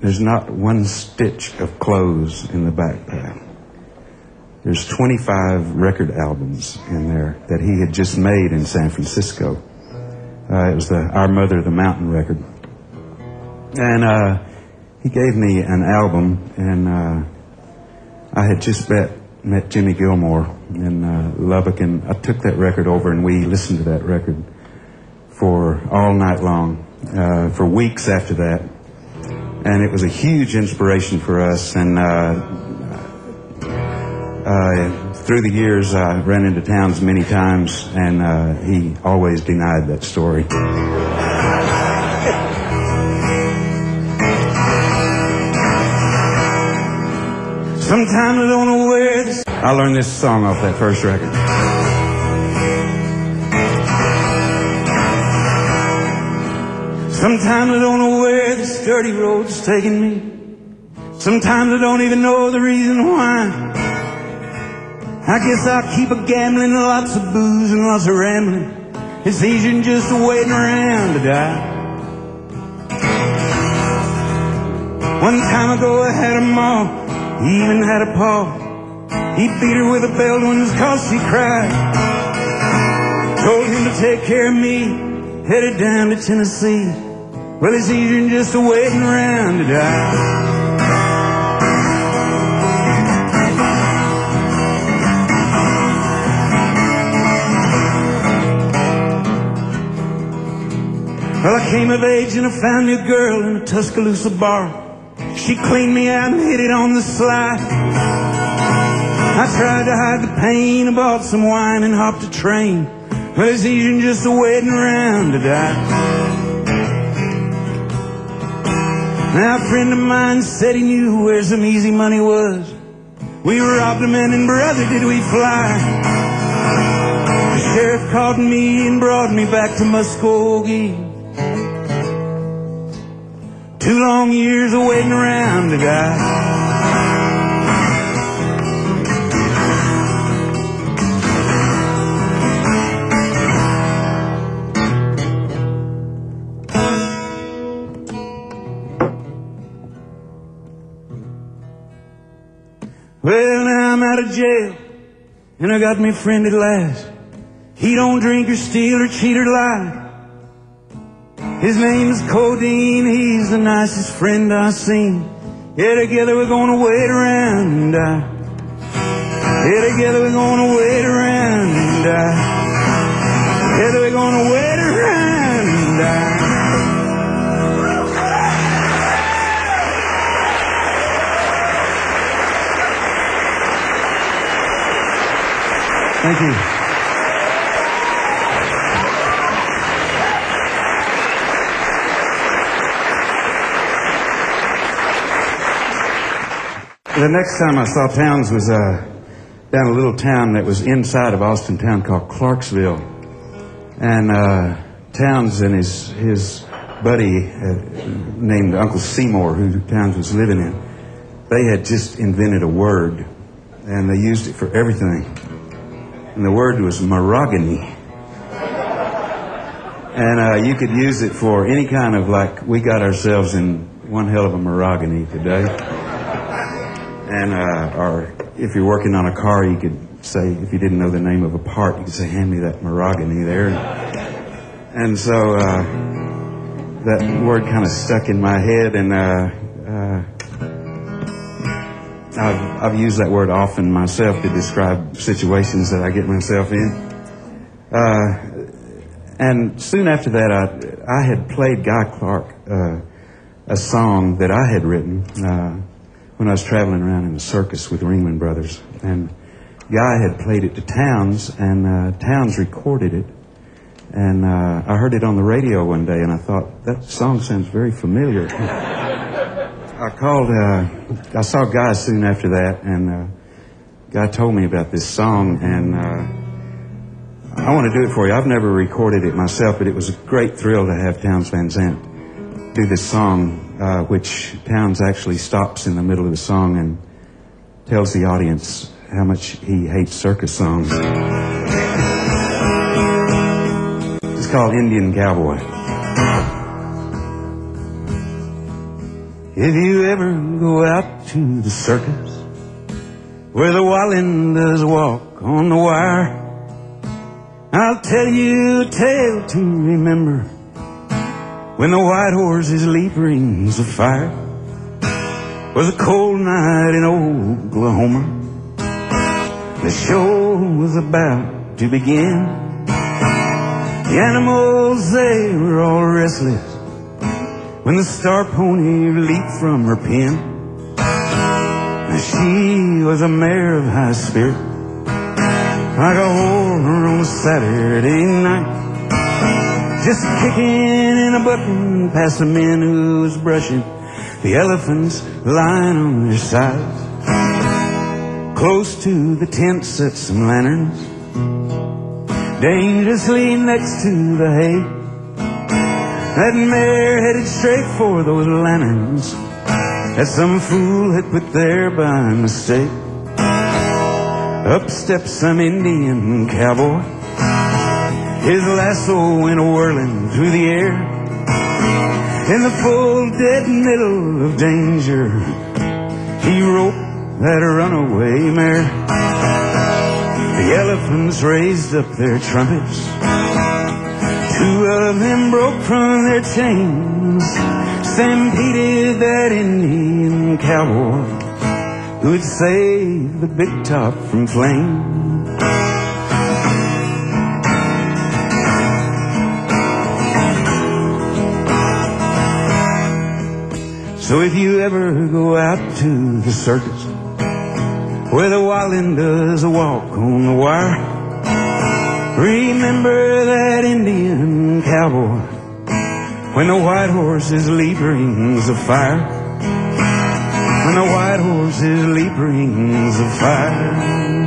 There's not one stitch of clothes in the backpack. There's 25 record albums in there that he had just made in San Francisco. Uh, it was the Our Mother the Mountain record. And uh, he gave me an album, and uh, I had just met, met Jimmie Gilmore in uh, Lubbock, and I took that record over, and we listened to that record for all night long, uh, for weeks after that. And it was a huge inspiration for us, and uh, uh, through the years, I ran into Townes many times, and uh, he always denied that story. Sometimes I don't know where this. I learned this song off that first record. Sometimes I don't know where this dirty road's taking me. Sometimes I don't even know the reason why. I guess I'll keep a gambling, lots of booze and lots of rambling. It's easier than just waiting around to die. One time ago I had a mom, he even had a paw. He beat her with a belt once cause she cried. Told him to take care of me, headed down to Tennessee. Well, it's easier than just waiting around to die. Well, I came of age and I found a girl in a Tuscaloosa bar. She cleaned me out and hit it on the sly. I tried to hide the pain, I bought some wine and hopped a train. Well, it's easier than just waiting around to die. Now, a friend of mine said he knew where some easy money was. We robbed him and brother, did we fly. The sheriff called me and brought me back to Muskogee. Two long years of waiting around to die. Out of jail, and I got me a friend at last. He don't drink or steal or cheat or lie. His name's Codeine, he's the nicest friend I've seen. Yeah, together we're gonna wait around and die. Yeah, together we're gonna wait around and die. Together we're gonna wait around Thank you. The next time I saw Townes was uh, down a little town that was inside of Austin town called Clarksville. And uh, Townes and his his buddy uh, named Uncle Seymour, who Townes was living in, they had just invented a word, and they used it for everything. And the word was marogany. And uh, you could use it for any kind of like, we got ourselves in one hell of a marogany today. And, uh, or if you're working on a car, you could say, if you didn't know the name of a part, you could say, hand me that marogany there. And so, uh, that word kind of stuck in my head, and, uh, uh, I've, I've used that word often myself to describe situations that I get myself in. Uh, and soon after that, I, I had played Guy Clark uh, a song that I had written uh, when I was traveling around in the circus with Ringling Brothers. And Guy had played it to Townes, and uh, Townes recorded it. And uh, I heard it on the radio one day, and I thought, that song sounds very familiar. I called, uh, I saw Guy soon after that, and uh, Guy told me about this song, and uh, I want to do it for you. I've never recorded it myself, but it was a great thrill to have Townes Van Zandt do this song, uh, which Townes actually stops in the middle of the song and tells the audience how much he hates circus songs. It's called Indian Cowboy. If you ever go out to the circus where the Wallendas walk on the wire, I'll tell you a tale to remember when the white horse's leap rings of fire was a cold night in Oklahoma. The show was about to begin. The animals, they were all restless when the star pony leaped from her pen. She was a mare of high spirit like a whore on Saturday night. Just kicking in a button past the men who was brushing the elephants lying on their sides. Close to the tent sat some lanterns, dangerously next to the hay. That mare headed straight for those lanterns that some fool had put there by mistake. Up steps some Indian cowboy. His lasso went whirling through the air. In the full dead middle of danger, he roped that runaway mare. The elephants raised up their trumpets. Two of them broke from their chains, stampeded that Indian cowboy who'd save the big top from flame. So if you ever go out to the circus where the wildin' does a walk on the wire, remember that Indian cowboy when the white horse's leap rings of fire. When the white horse's leap rings of fire.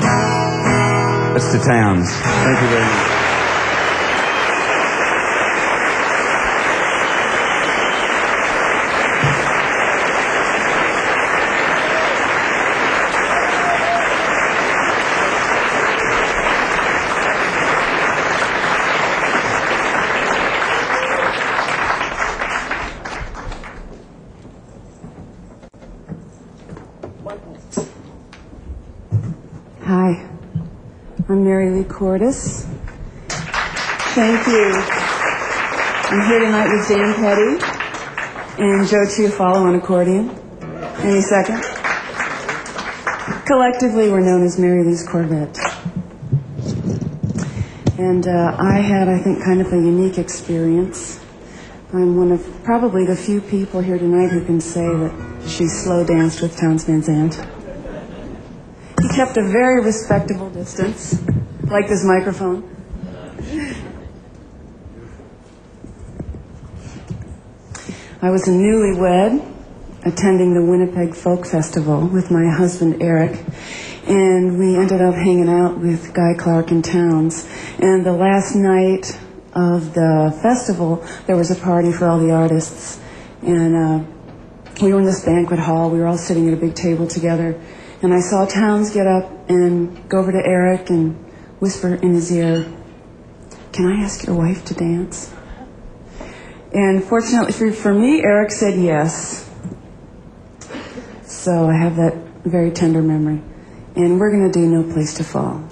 That's the Townes. Thank you very much. Hi, I'm Mary Kortes. Thank you. I'm here tonight with Dan Petty and Joe Chiafalo on accordion. Any second? Collectively, we're known as Mary Lee's Corvette. And uh, I had, I think, kind of a unique experience. I'm one of probably the few people here tonight who can say that she slow danced with Townes Van Zandt. He kept a very respectable distance, like this microphone. I was a newlywed attending the Winnipeg Folk Festival with my husband Eric, and we ended up hanging out with Guy Clark in Townes. And the last night of the festival, there was a party for all the artists. And uh, we were in this banquet hall. We were all sitting at a big table together. And I saw Townes get up and go over to Eric and whisper in his ear, Can I ask your wife to dance? And fortunately for, for me, Eric said yes. So I have that very tender memory. And we're going to do No Place to Fall.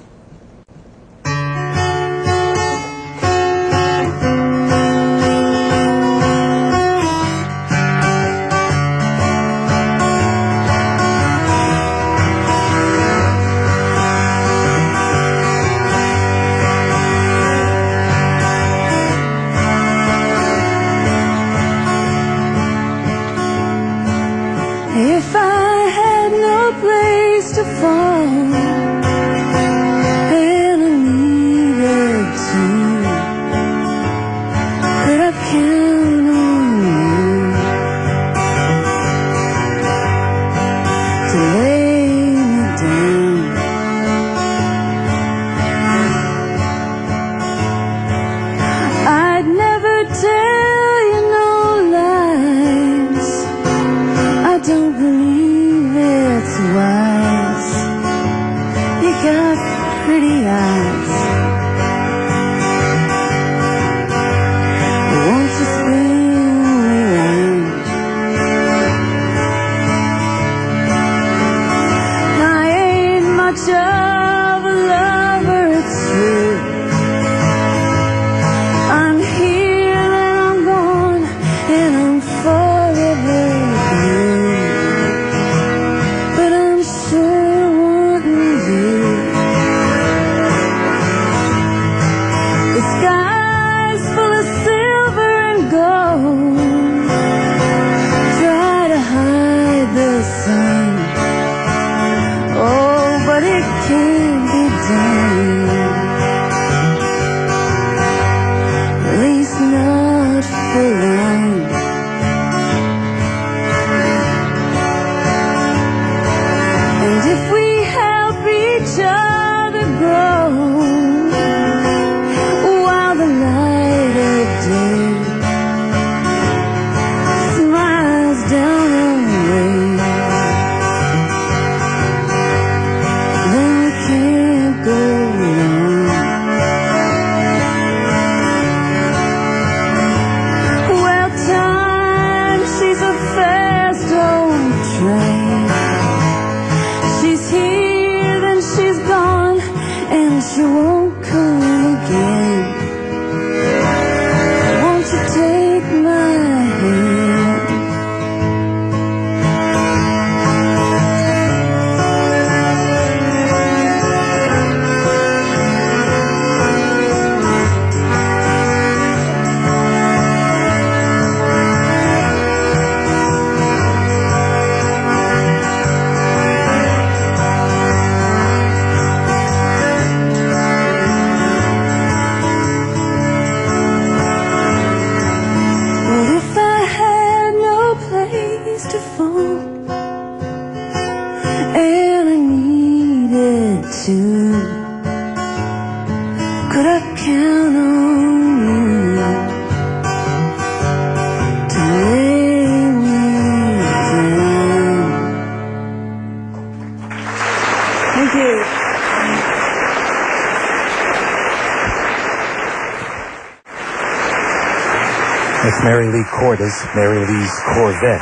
Mary Lee Kortes, Mary Lee's Corvette,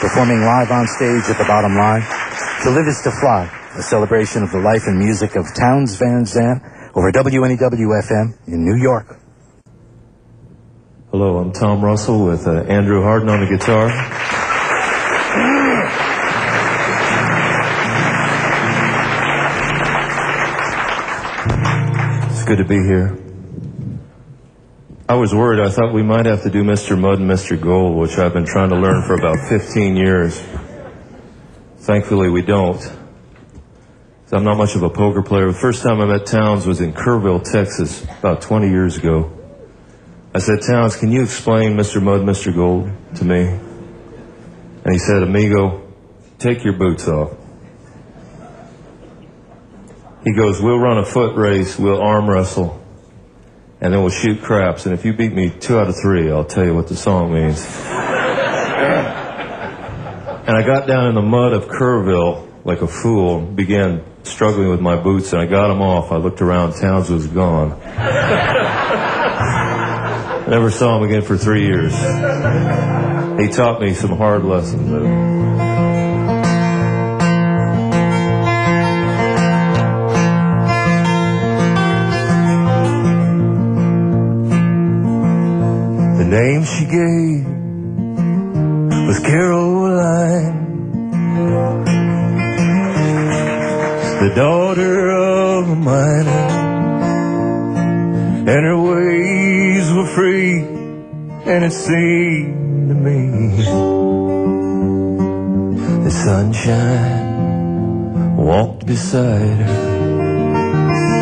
performing live on stage at the bottom line. To Live is to Fly, a celebration of the life and music of Townes Van Zandt over WNEW FM in New York. Hello, I'm Tom Russell with uh, Andrew Hardin on the guitar. It's good to be here. I was worried. I thought we might have to do Mr. Mud and Mr. Gold, which I've been trying to learn for about 15 years. Thankfully, we don't. I'm not much of a poker player. The first time I met Townes was in Kerrville, Texas, about 20 years ago. I said, Townes, can you explain Mr. Mud, Mr. Gold to me? And he said, Amigo, take your boots off. He goes, We'll run a foot race, we'll arm wrestle. And then we'll shoot craps. And if you beat me two out of three, I'll tell you what the song means. and I got down in the mud of Kerrville like a fool, began struggling with my boots, and I got them off. I looked around, Townes was gone. Never saw him again for three years. He taught me some hard lessons, name she gave was Caroline, the daughter of a miner, and her ways were free, and it seemed to me the sunshine walked beside her.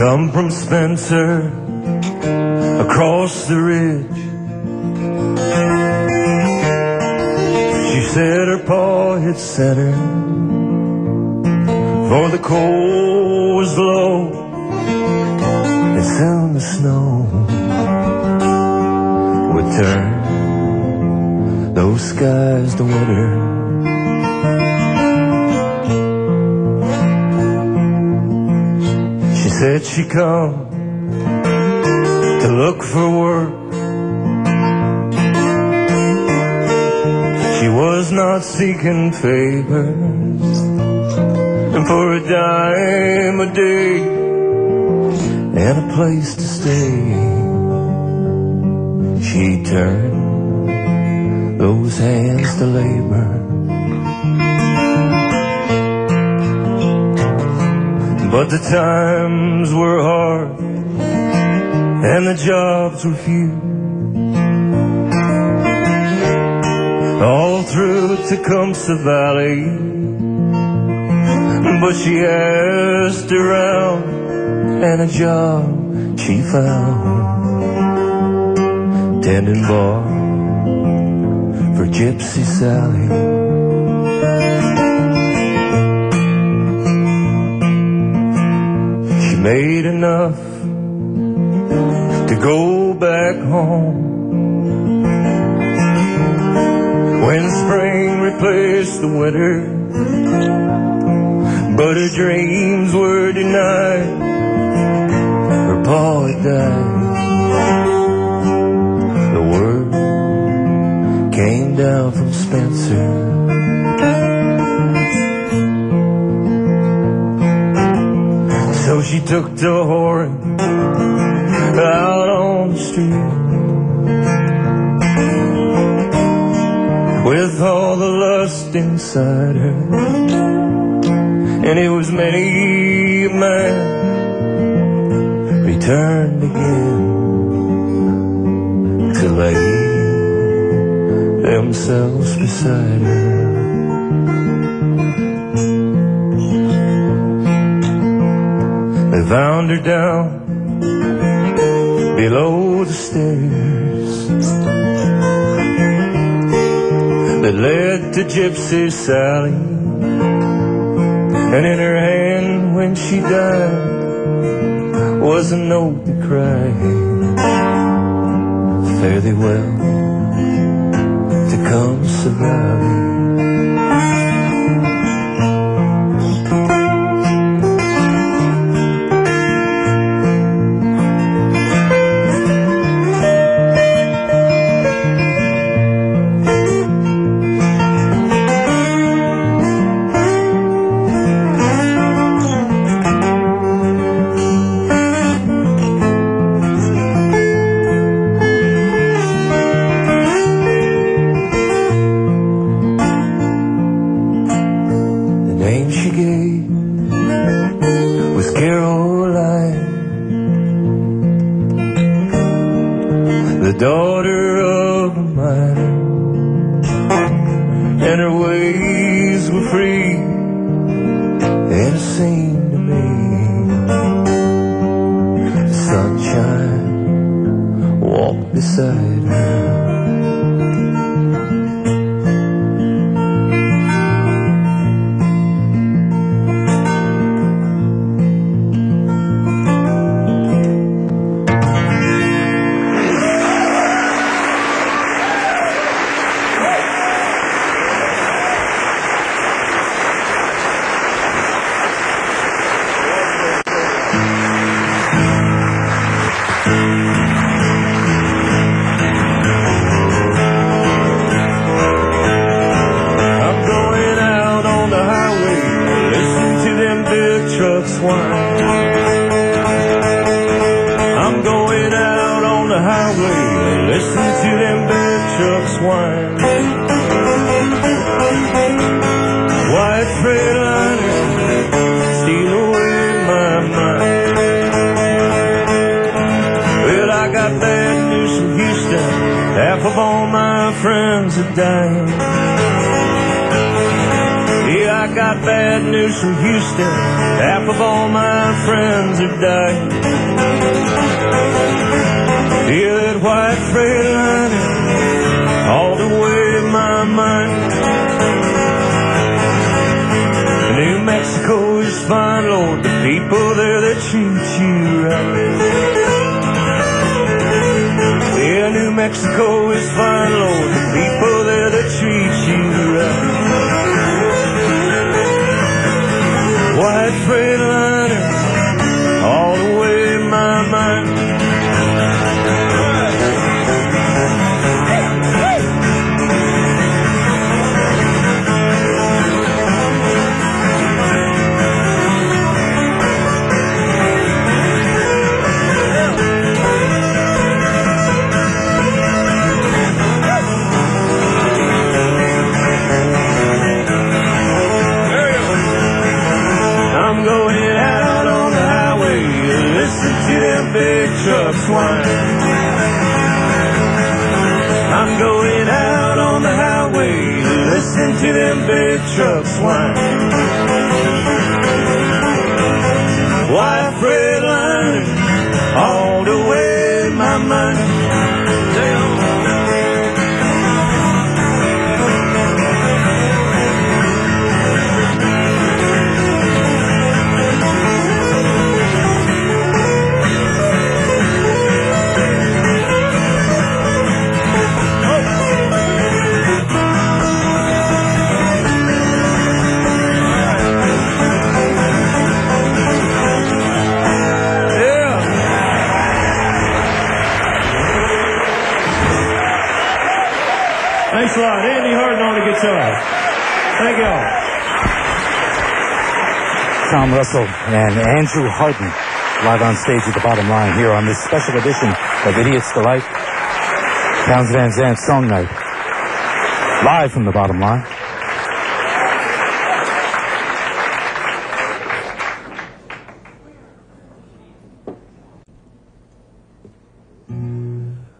Come from Spencer across the ridge. She said her paw had sent her for the cold was low and soon the snow would turn those skies to winter. Said she come to look for work. She was not seeking favors, and for a dime a day and a place to stay, she turned those hands to labor. But the times were hard and the jobs were few. All through Tecumseh Valley, but she asked around and a job she found tending bar for Gypsy Sally. Made enough to go back home. When spring replaced the winter, but her dreams were denied. Her paw had died. The word came down from Spencer. So she took the horn out on the street with all the lust inside her. And it was many a man returned again to lay themselves beside her. They found her down below the stairs that led to Gypsy Sally. And in her hand when she died was a note that cried, Fare thee well, Tecumseh Valley. The and Andrew Hardin live on stage at the bottom line here on this special edition of Idiot's Delight. Townes Van Zandt Song Night. Live from the bottom line.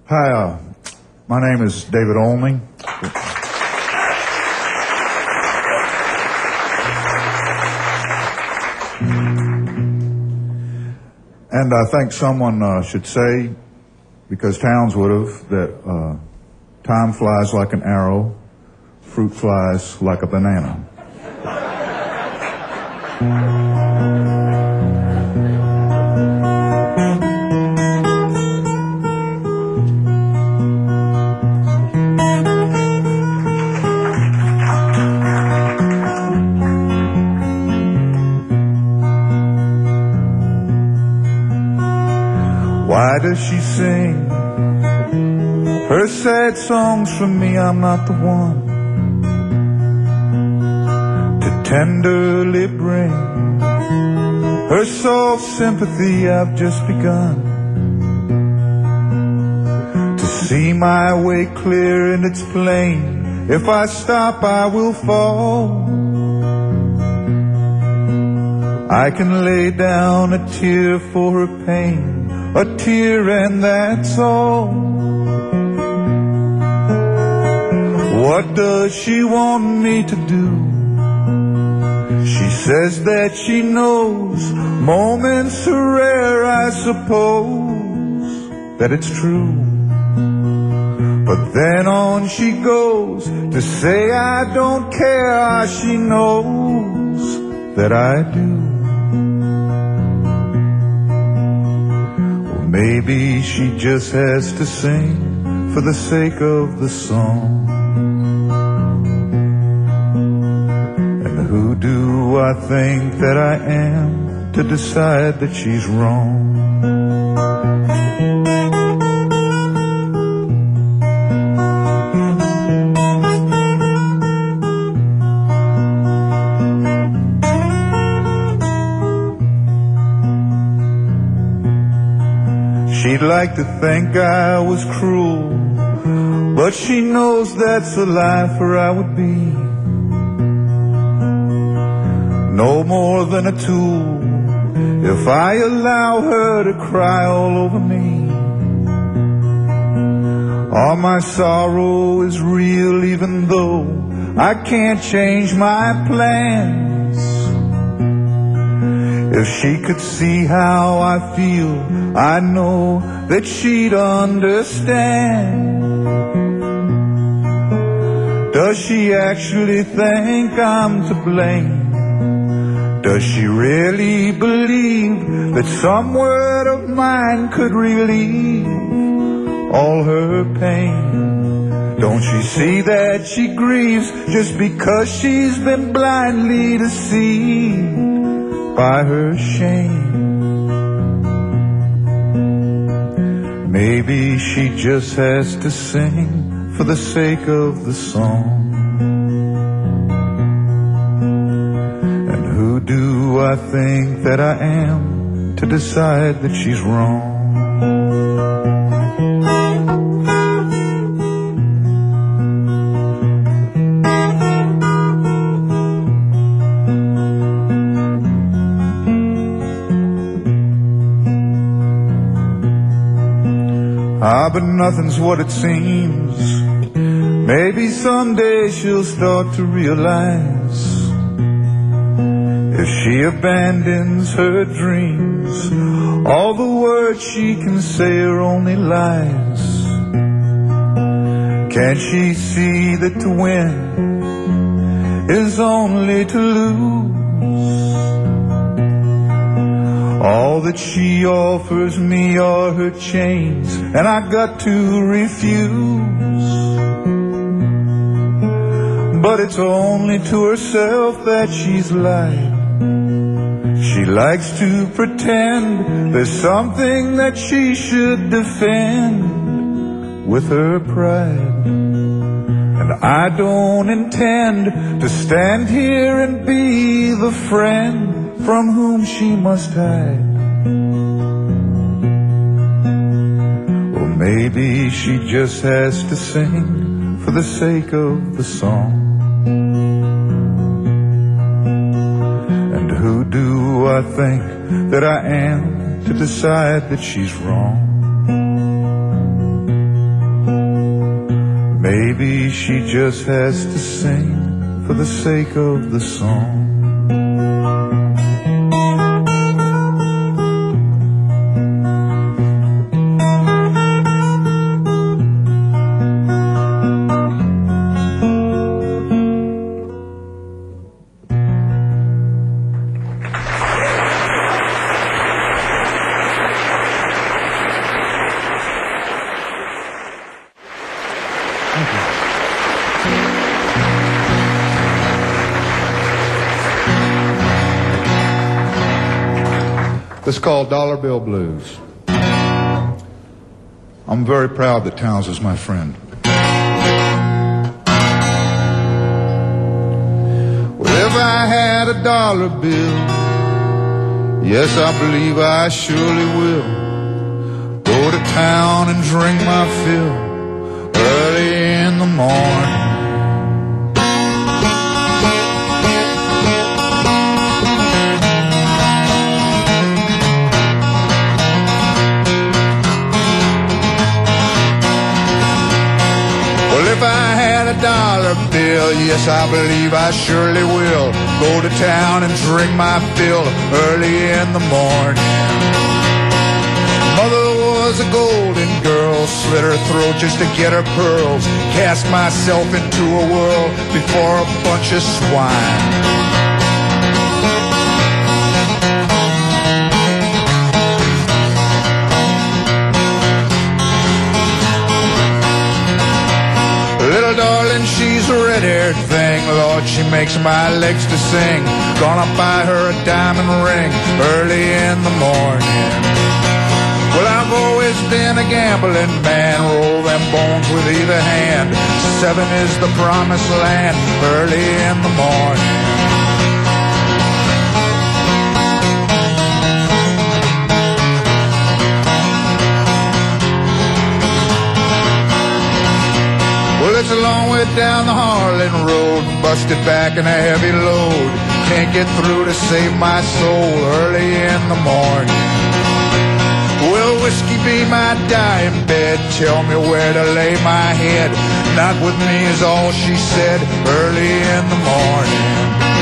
Hi, uh, my name is David Olney. And I think someone uh, should say, because Townes would have, that uh, time flies like an arrow, fruit flies like a banana. For me? I'm not the one to tenderly bring her soft sympathy. I've just begun to see my way clear and it's plain. If I stop, I will fall. I can lay down a tear for her pain, a tear and that's all. What does she want me to do? She says that she knows moments are rare, I suppose that it's true. But then on she goes to say I don't care, Ah, she knows that I do. Or maybe she just has to sing for the sake of the song. I think that I am to decide that she's wrong. She'd like to think I was cruel, but she knows that's the life where I would be no more than a tool if I allow her to cry all over me. All my sorrow is real, even though I can't change my plans. If she could see how I feel, I know that she'd understand. Does she actually think I'm to blame? Does she really believe that some word of mine could relieve all her pain? Don't she see that she grieves just because she's been blindly deceived by her shame? Maybe she just has to sing for the sake of the song. I think that I am to decide that she's wrong? Ah, but nothing's what it seems. Maybe someday she'll start to realize she abandons her dreams, all the words she can say are only lies. Can't she see that to win is only to lose? All that she offers me are her chains, and I got to refuse. But it's only to herself that she's lied. Likes to pretend there's something that she should defend with her pride. And I don't intend to stand here and be the friend from whom she must hide. Or maybe she just has to sing for the sake of the song. Think that I am to decide that she's wrong? Maybe she just has to sing for the sake of the song. Is called Dollar Bill Blues. I'm very proud that Townes is my friend. Well, if I had a dollar bill, yes, I believe I surely will go to town and drink my fill early in the morning. Bill, yes, I believe I surely will go to town and drink my fill early in the morning. Mother was a golden girl, slit her throat just to get her pearls. Cast myself into a world before a bunch of swine. Darling, she's a red-haired thing. Lord, she makes my legs to sing. Gonna buy her a diamond ring early in the morning. Well, I've always been a gambling man. Roll them bones with either hand. Seven is the promised land early in the morning. Down the Harlan Road, and busted back in a heavy load. Can't get through to save my soul early in the morning. Will whiskey be my dying bed? Tell me where to lay my head. Not with me is all she said early in the morning.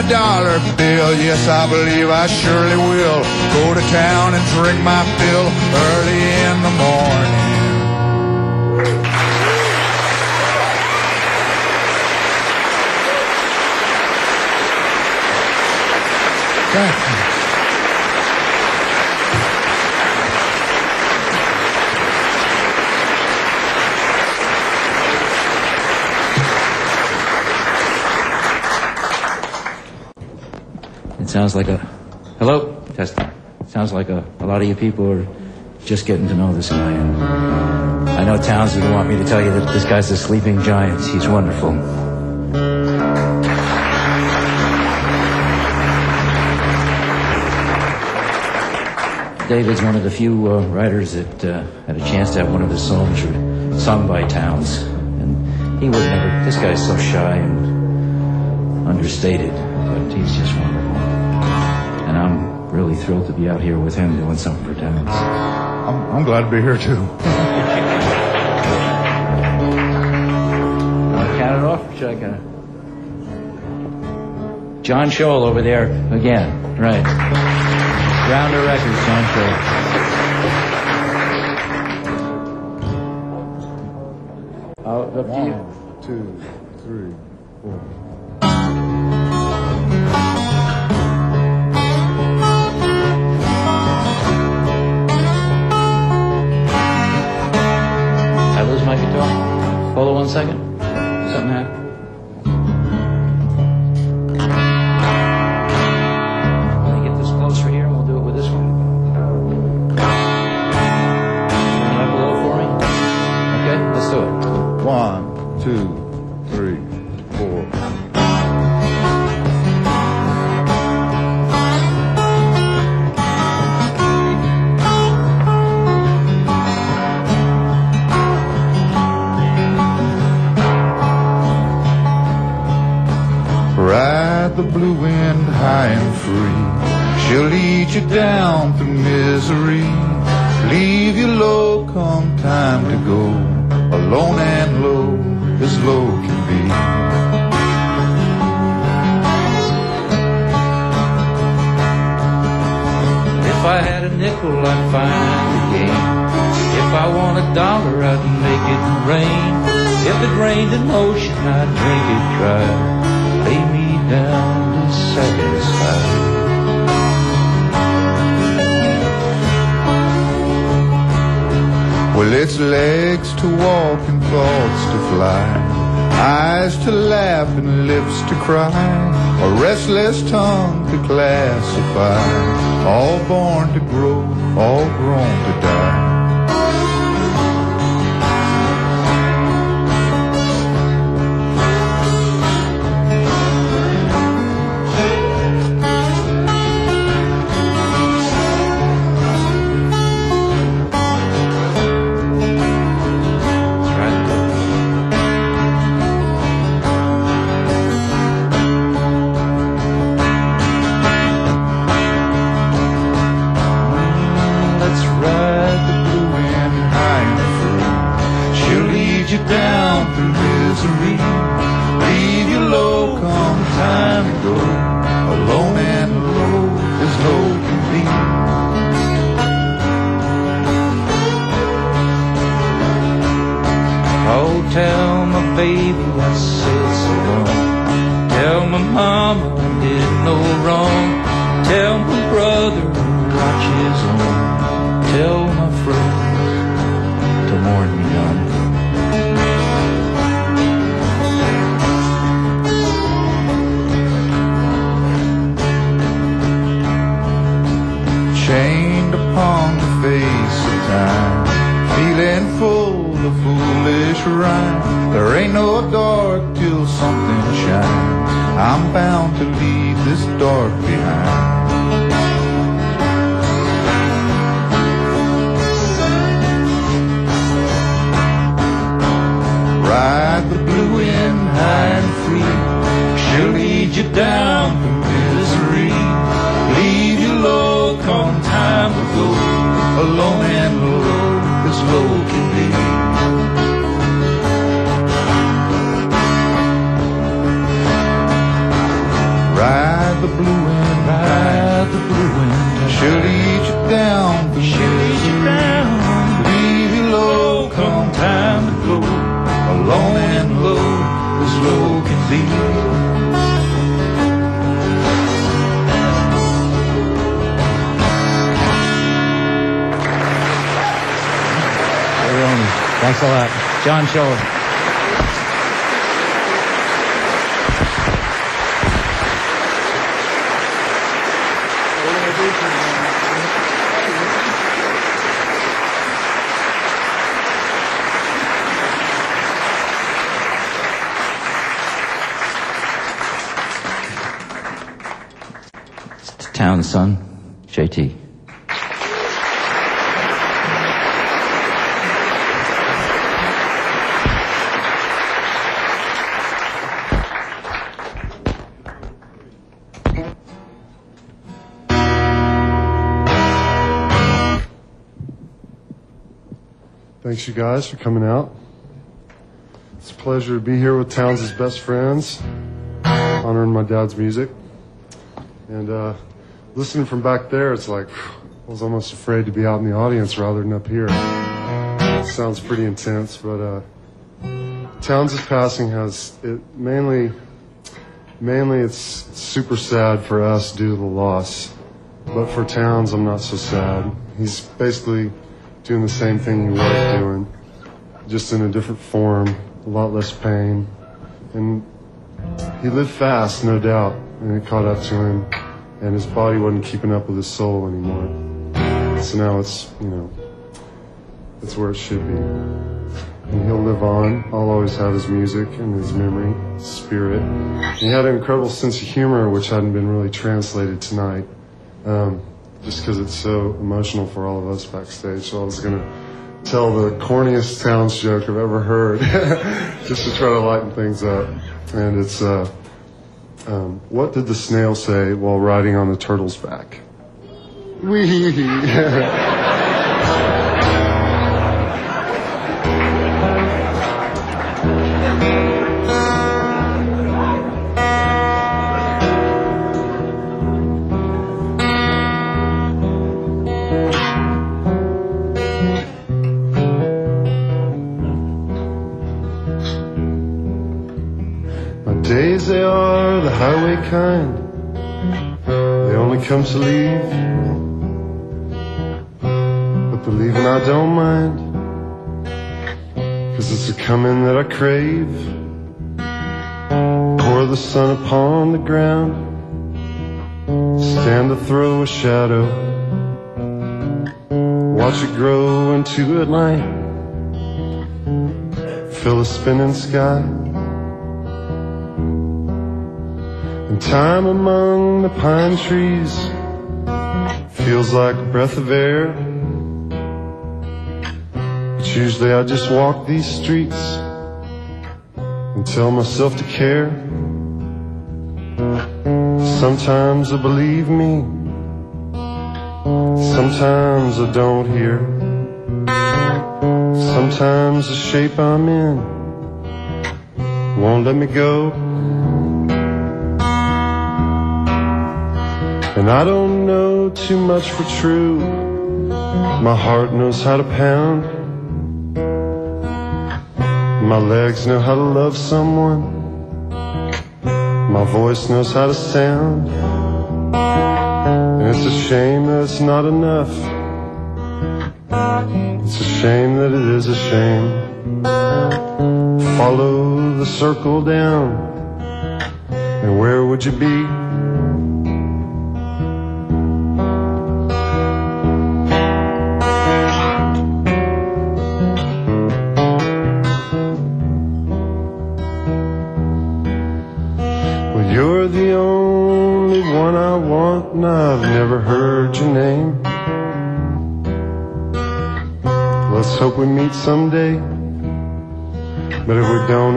A dollar bill, yes, I believe I surely will go to town and drink my fill early in the morning. Thank you. Sounds like a. Hello? Testing. Sounds like a, a lot of you people are just getting to know this guy. And I know Townsend will want me to tell you that this guy's a sleeping giant. He's wonderful. David's one of the few uh, writers that uh, had a chance to have one of his songs sung by Townes. And he would never. This guy's so shy and understated, but he's just wonderful. And I'm really thrilled to be out here with him doing something for Townes. I'm, I'm glad to be here too. I'll count it off. or Should I count it? John Scholl over there again. Right. Round Rounder Records, John Scholl. Oh, up to you. One, two, three, four. I had a nickel, I'd find the game. If I want a dollar, I'd make it rain. If it rained an ocean, I'd drink it dry. Lay me down to satisfy. Well, it's legs to walk and thoughts to fly, eyes to laugh and lips to cry, a restless tongue to classify, all born to grow, all grown to die. Thanks, you guys, for coming out. It's a pleasure to be here with Townes' best friends, honoring my dad's music. And uh, listening from back there, it's like I was almost afraid to be out in the audience rather than up here. It sounds pretty intense, but uh, Townes' passing has it mainly, mainly it's super sad for us due to the loss. But for Townes, I'm not so sad. He's basically doing the same thing he was doing, just in a different form, a lot less pain. And he lived fast, no doubt, and it caught up to him, and his body wasn't keeping up with his soul anymore. So now it's, you know, it's where it should be. And he'll live on. I'll always have his music and his memory, his spirit. And he had an incredible sense of humor, which hadn't been really translated tonight. Um, just because it's so emotional for all of us backstage. So I was going to tell the corniest Townes joke I've ever heard, just to try to lighten things up. And it's, uh, um, what did the snail say while riding on the turtle's back? Wee. to leave. But believing I don't mind. Cause it's the coming that I crave. Pour the sun upon the ground. Stand to throw a shadow. Watch it grow into a light. Fill the spinning sky. And time among the pine trees feels like a breath of air. But usually I just walk these streets and tell myself to care. Sometimes I believe me, sometimes I don't hear. Sometimes the shape I'm in won't let me go. And I don't know too much for true. My heart knows how to pound. My legs know how to love someone. My voice knows how to sound. And it's a shame that it's not enough. It's a shame that it is a shame. Follow the circle down. And where would you be?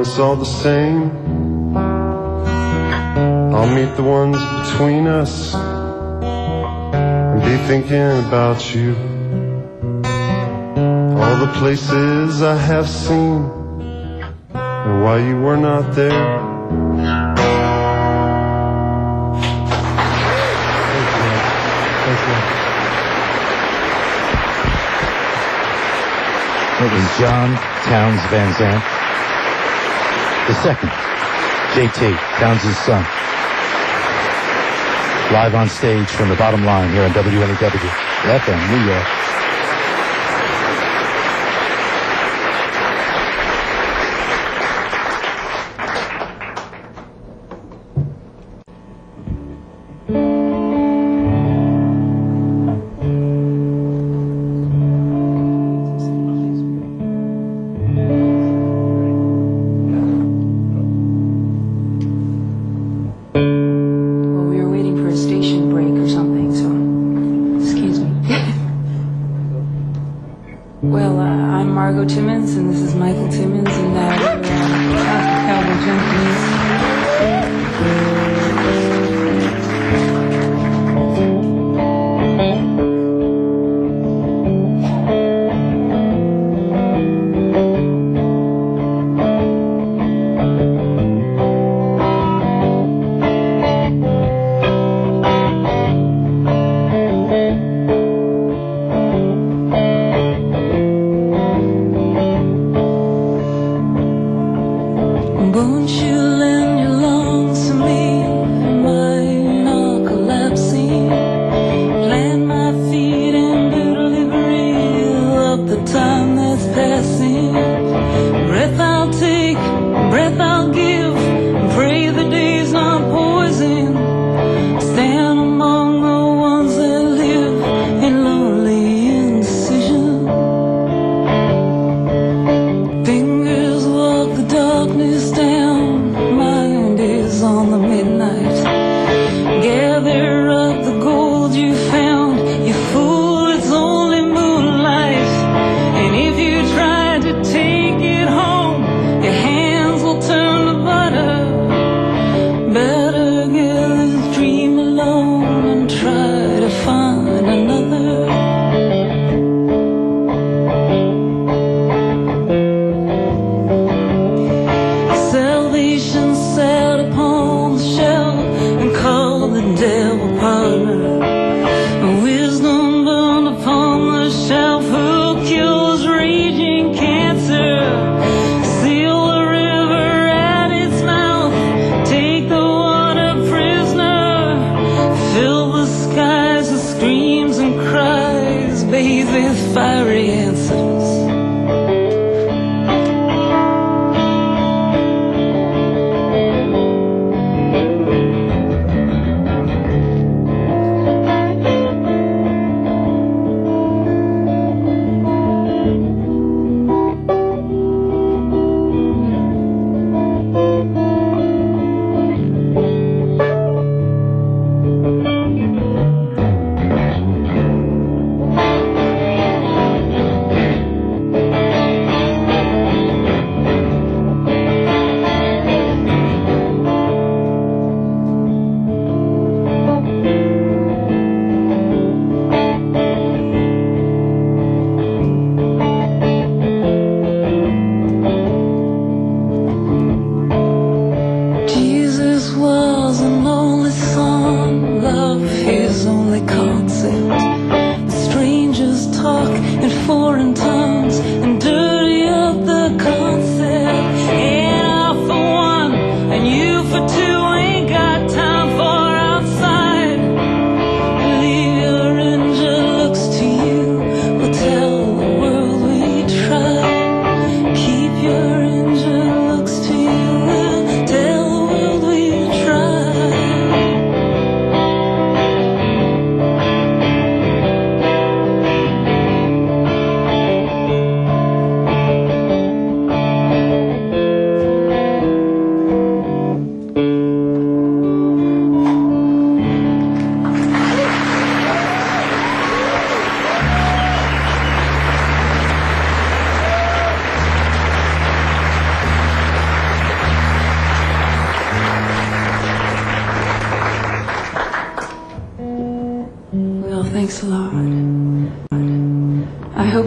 it's all the same. I'll meet the ones between us and be thinking about you. All the places I have seen and why you were not there. It was John Townes Van Zandt second. JT, Townes' son. Live on stage from the bottom line here on WNEW FM New York.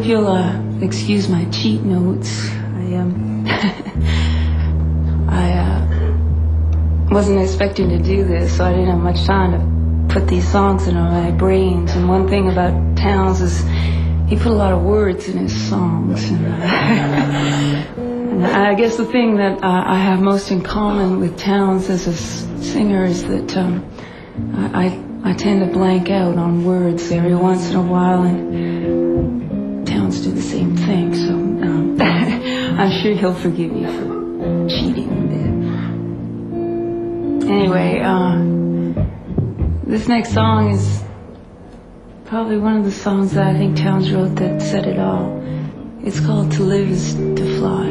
hope you'll uh, excuse my cheat notes. I um, I uh, wasn't expecting to do this, so I didn't have much time to put these songs into my brains. And one thing about Townes is he put a lot of words in his songs. And, uh, and I guess the thing that uh, I have most in common with Townes as a singer is that um, I, I I tend to blank out on words every once in a while and. sure he'll forgive you for cheating a bit. Anyway, uh, this next song is probably one of the songs that I think Townes wrote that said it all. It's called To Live is to Fly.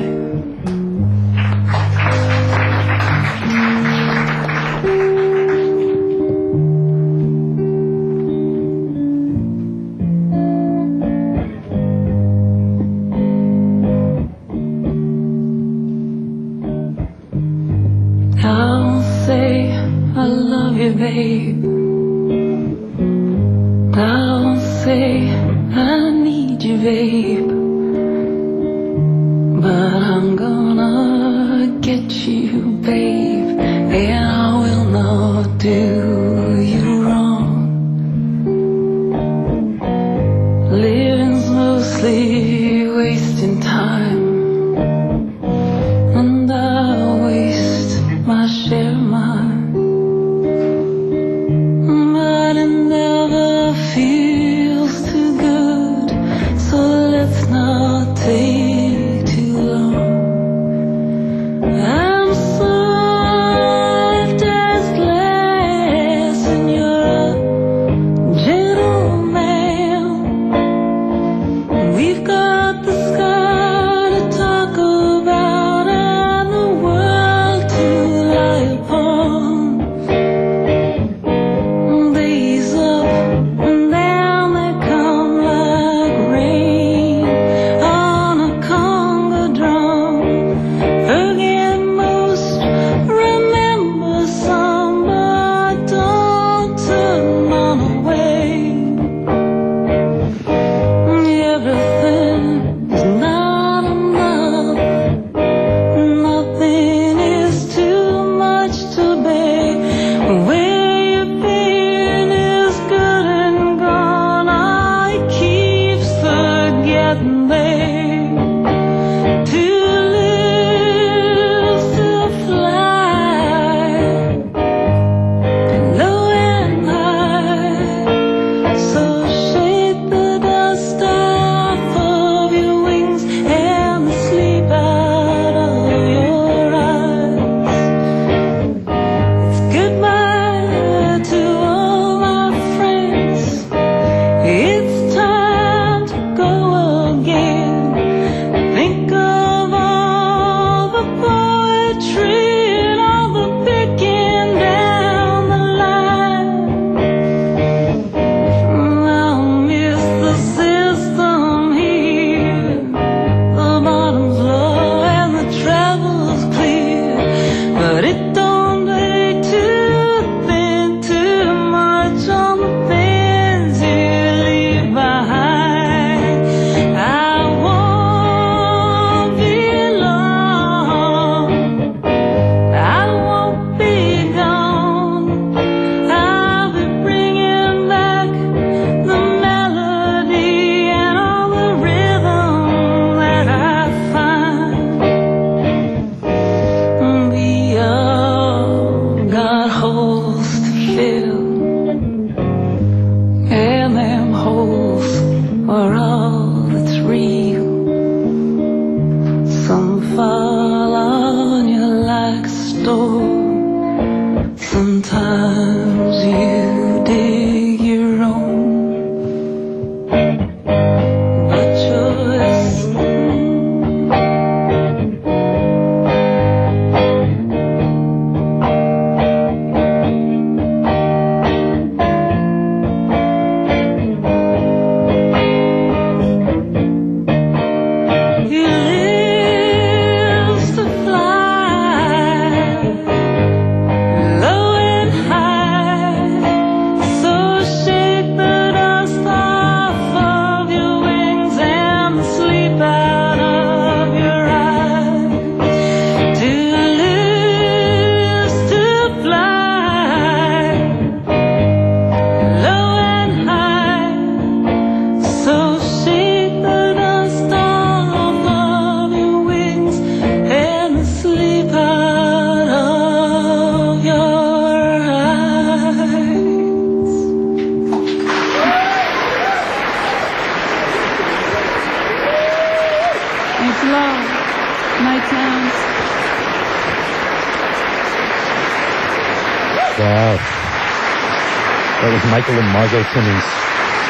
Timmons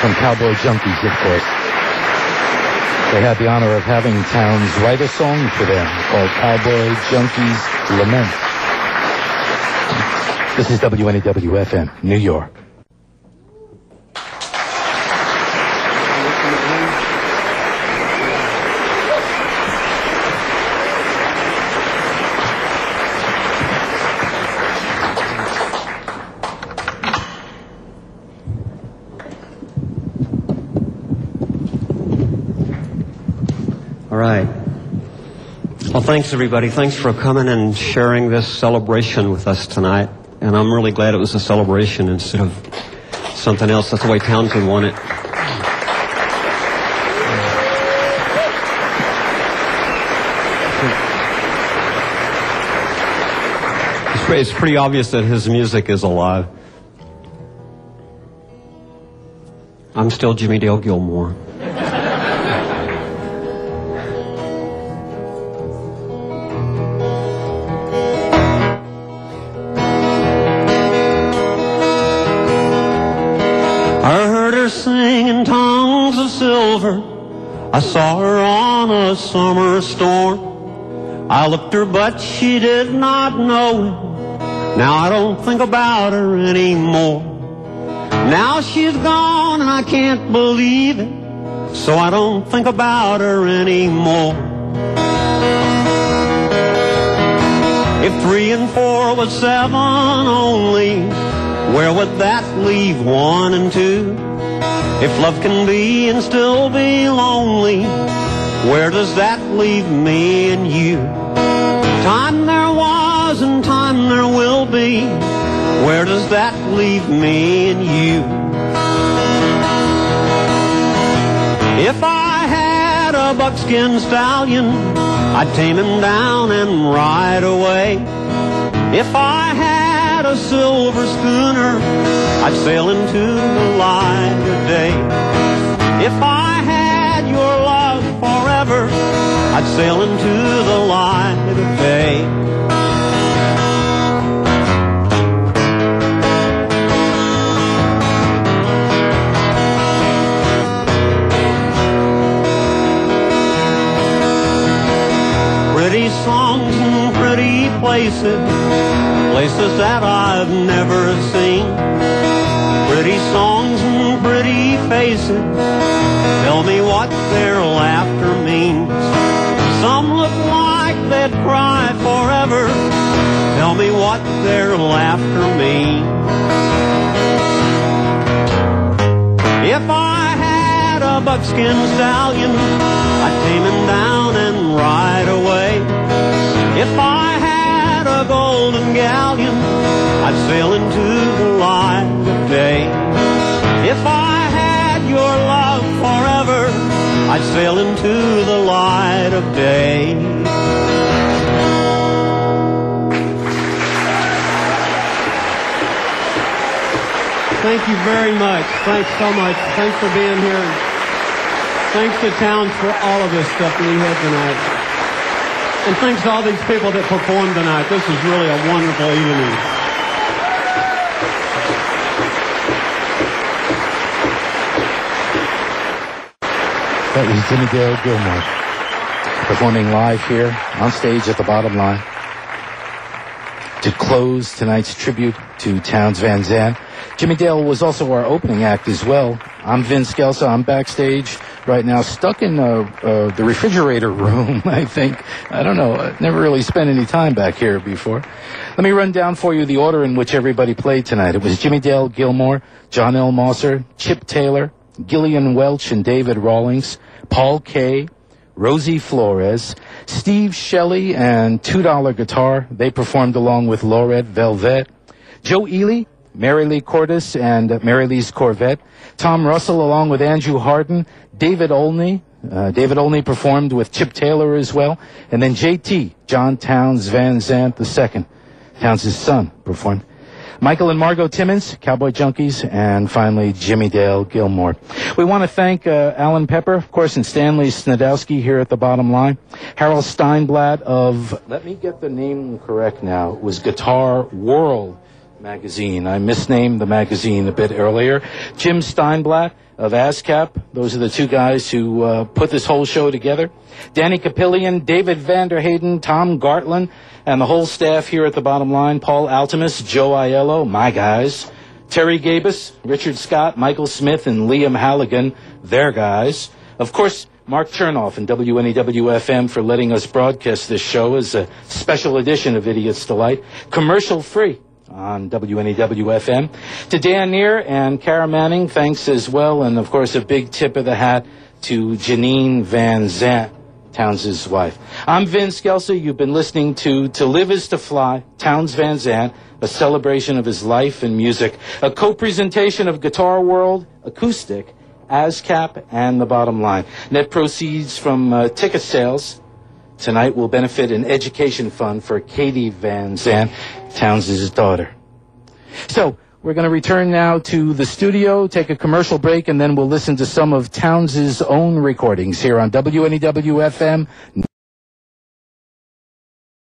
from Cowboy Junkies, of course. They had the honor of having Townes write a song for them called Cowboy Junkies Lament. This is WNEW-FM, New York. All right. Well, thanks everybody. Thanks for coming and sharing this celebration with us tonight. And I'm really glad it was a celebration instead of something else. That's the way Townsend it. It's pretty obvious that his music is alive. I'm still Jimmie Dale Gilmore. I saw her on a summer storm. I looked her, but she did not know it. Now I don't think about her anymore. Now she's gone and I can't believe it. So I don't think about her anymore. If three and four was seven only, where would that leave one and two? If love can be and still be lonely, where does that leave me and you? Time there was and time there will be, where does that leave me and you? If I had a buckskin stallion, I'd tame him down and ride away. If I had a silver schooner, I'd sail into the light of day. If I had your love forever, I'd sail into the light of day. Pretty songs and pretty places, places that I've never seen. Pretty songs and pretty faces, tell me what their laughter means. Some look like they'd cry forever, tell me what their laughter means. If I had a buckskin stallion, I'd tame him down and ride away. If I a golden galleon, I'd sail into the light of day. If I had your love forever, I'd sail into the light of day. Thank you very much. Thanks so much. Thanks for being here. Thanks to Townes for all of this stuff we had tonight. And thanks to all these people that performed tonight. This was really a wonderful evening. That was Jimmie Dale Gilmore performing live here on stage at the bottom line to close tonight's tribute to Townes Van Zandt. Jimmie Dale was also our opening act as well. I'm Vin Scelsa. I'm backstage right now, stuck in uh, uh, the refrigerator room, I think. I don't know. I never really spent any time back here before. Let me run down for you the order in which everybody played tonight. It was Jimmie Dale Gilmore, Jonell Mosser, Chip Taylor, Gillian Welch and David Rawlings, Paul K, Rosie Flores, Steve Shelley and $2 Guitar. They performed along with Lorette Velvette, Joe Ely, Mary Lee Kortes and Mary Lee's Corvette, Tom Russell along with Andrew Hardin, David Olney. Uh, David Olney performed with Chip Taylor as well, and then JT, John Townes Van Zandt II, Townes' son, performed. Michael and Margo Timmons, Cowboy Junkies, and finally Jimmie Dale Gilmore. We want to thank uh, Alan Pepper, of course, and Stanley Snadowsky here at the bottom line. Harold Steinblatt of, let me get the name correct now, was Guitar World magazine. I misnamed the magazine a bit earlier. Jim Steinblatt of ASCAP. Those are the two guys who uh, put this whole show together. Danny Capillion, David Vanderhayden, Tom Gartland, and the whole staff here at the bottom line. Paul Altimus, Joe Aiello, my guys. Terry Gabus, Richard Scott, Michael Smith, and Liam Halligan, their guys. Of course, Mark Chernoff and WNEW-FM for letting us broadcast this show as a special edition of Idiot's Delight. Commercial free on WNEW-FM. To Dan Neer and Kara Manning, thanks as well. And of course, a big tip of the hat to Jeanene Van Zandt, Townes' wife. I'm Vin Scelsa. You've been listening to To Live is to Fly, Townes Van Zandt, a celebration of his life and music, a co-presentation of Guitar World, Acoustic, ASCAP, and The Bottom Line. Net proceeds from uh, ticket sales tonight will benefit an education fund for Katie Van Zandt, Townes' daughter. So, we're going to return now to the studio, take a commercial break, and then we'll listen to some of Townes' own recordings here on WNEW FM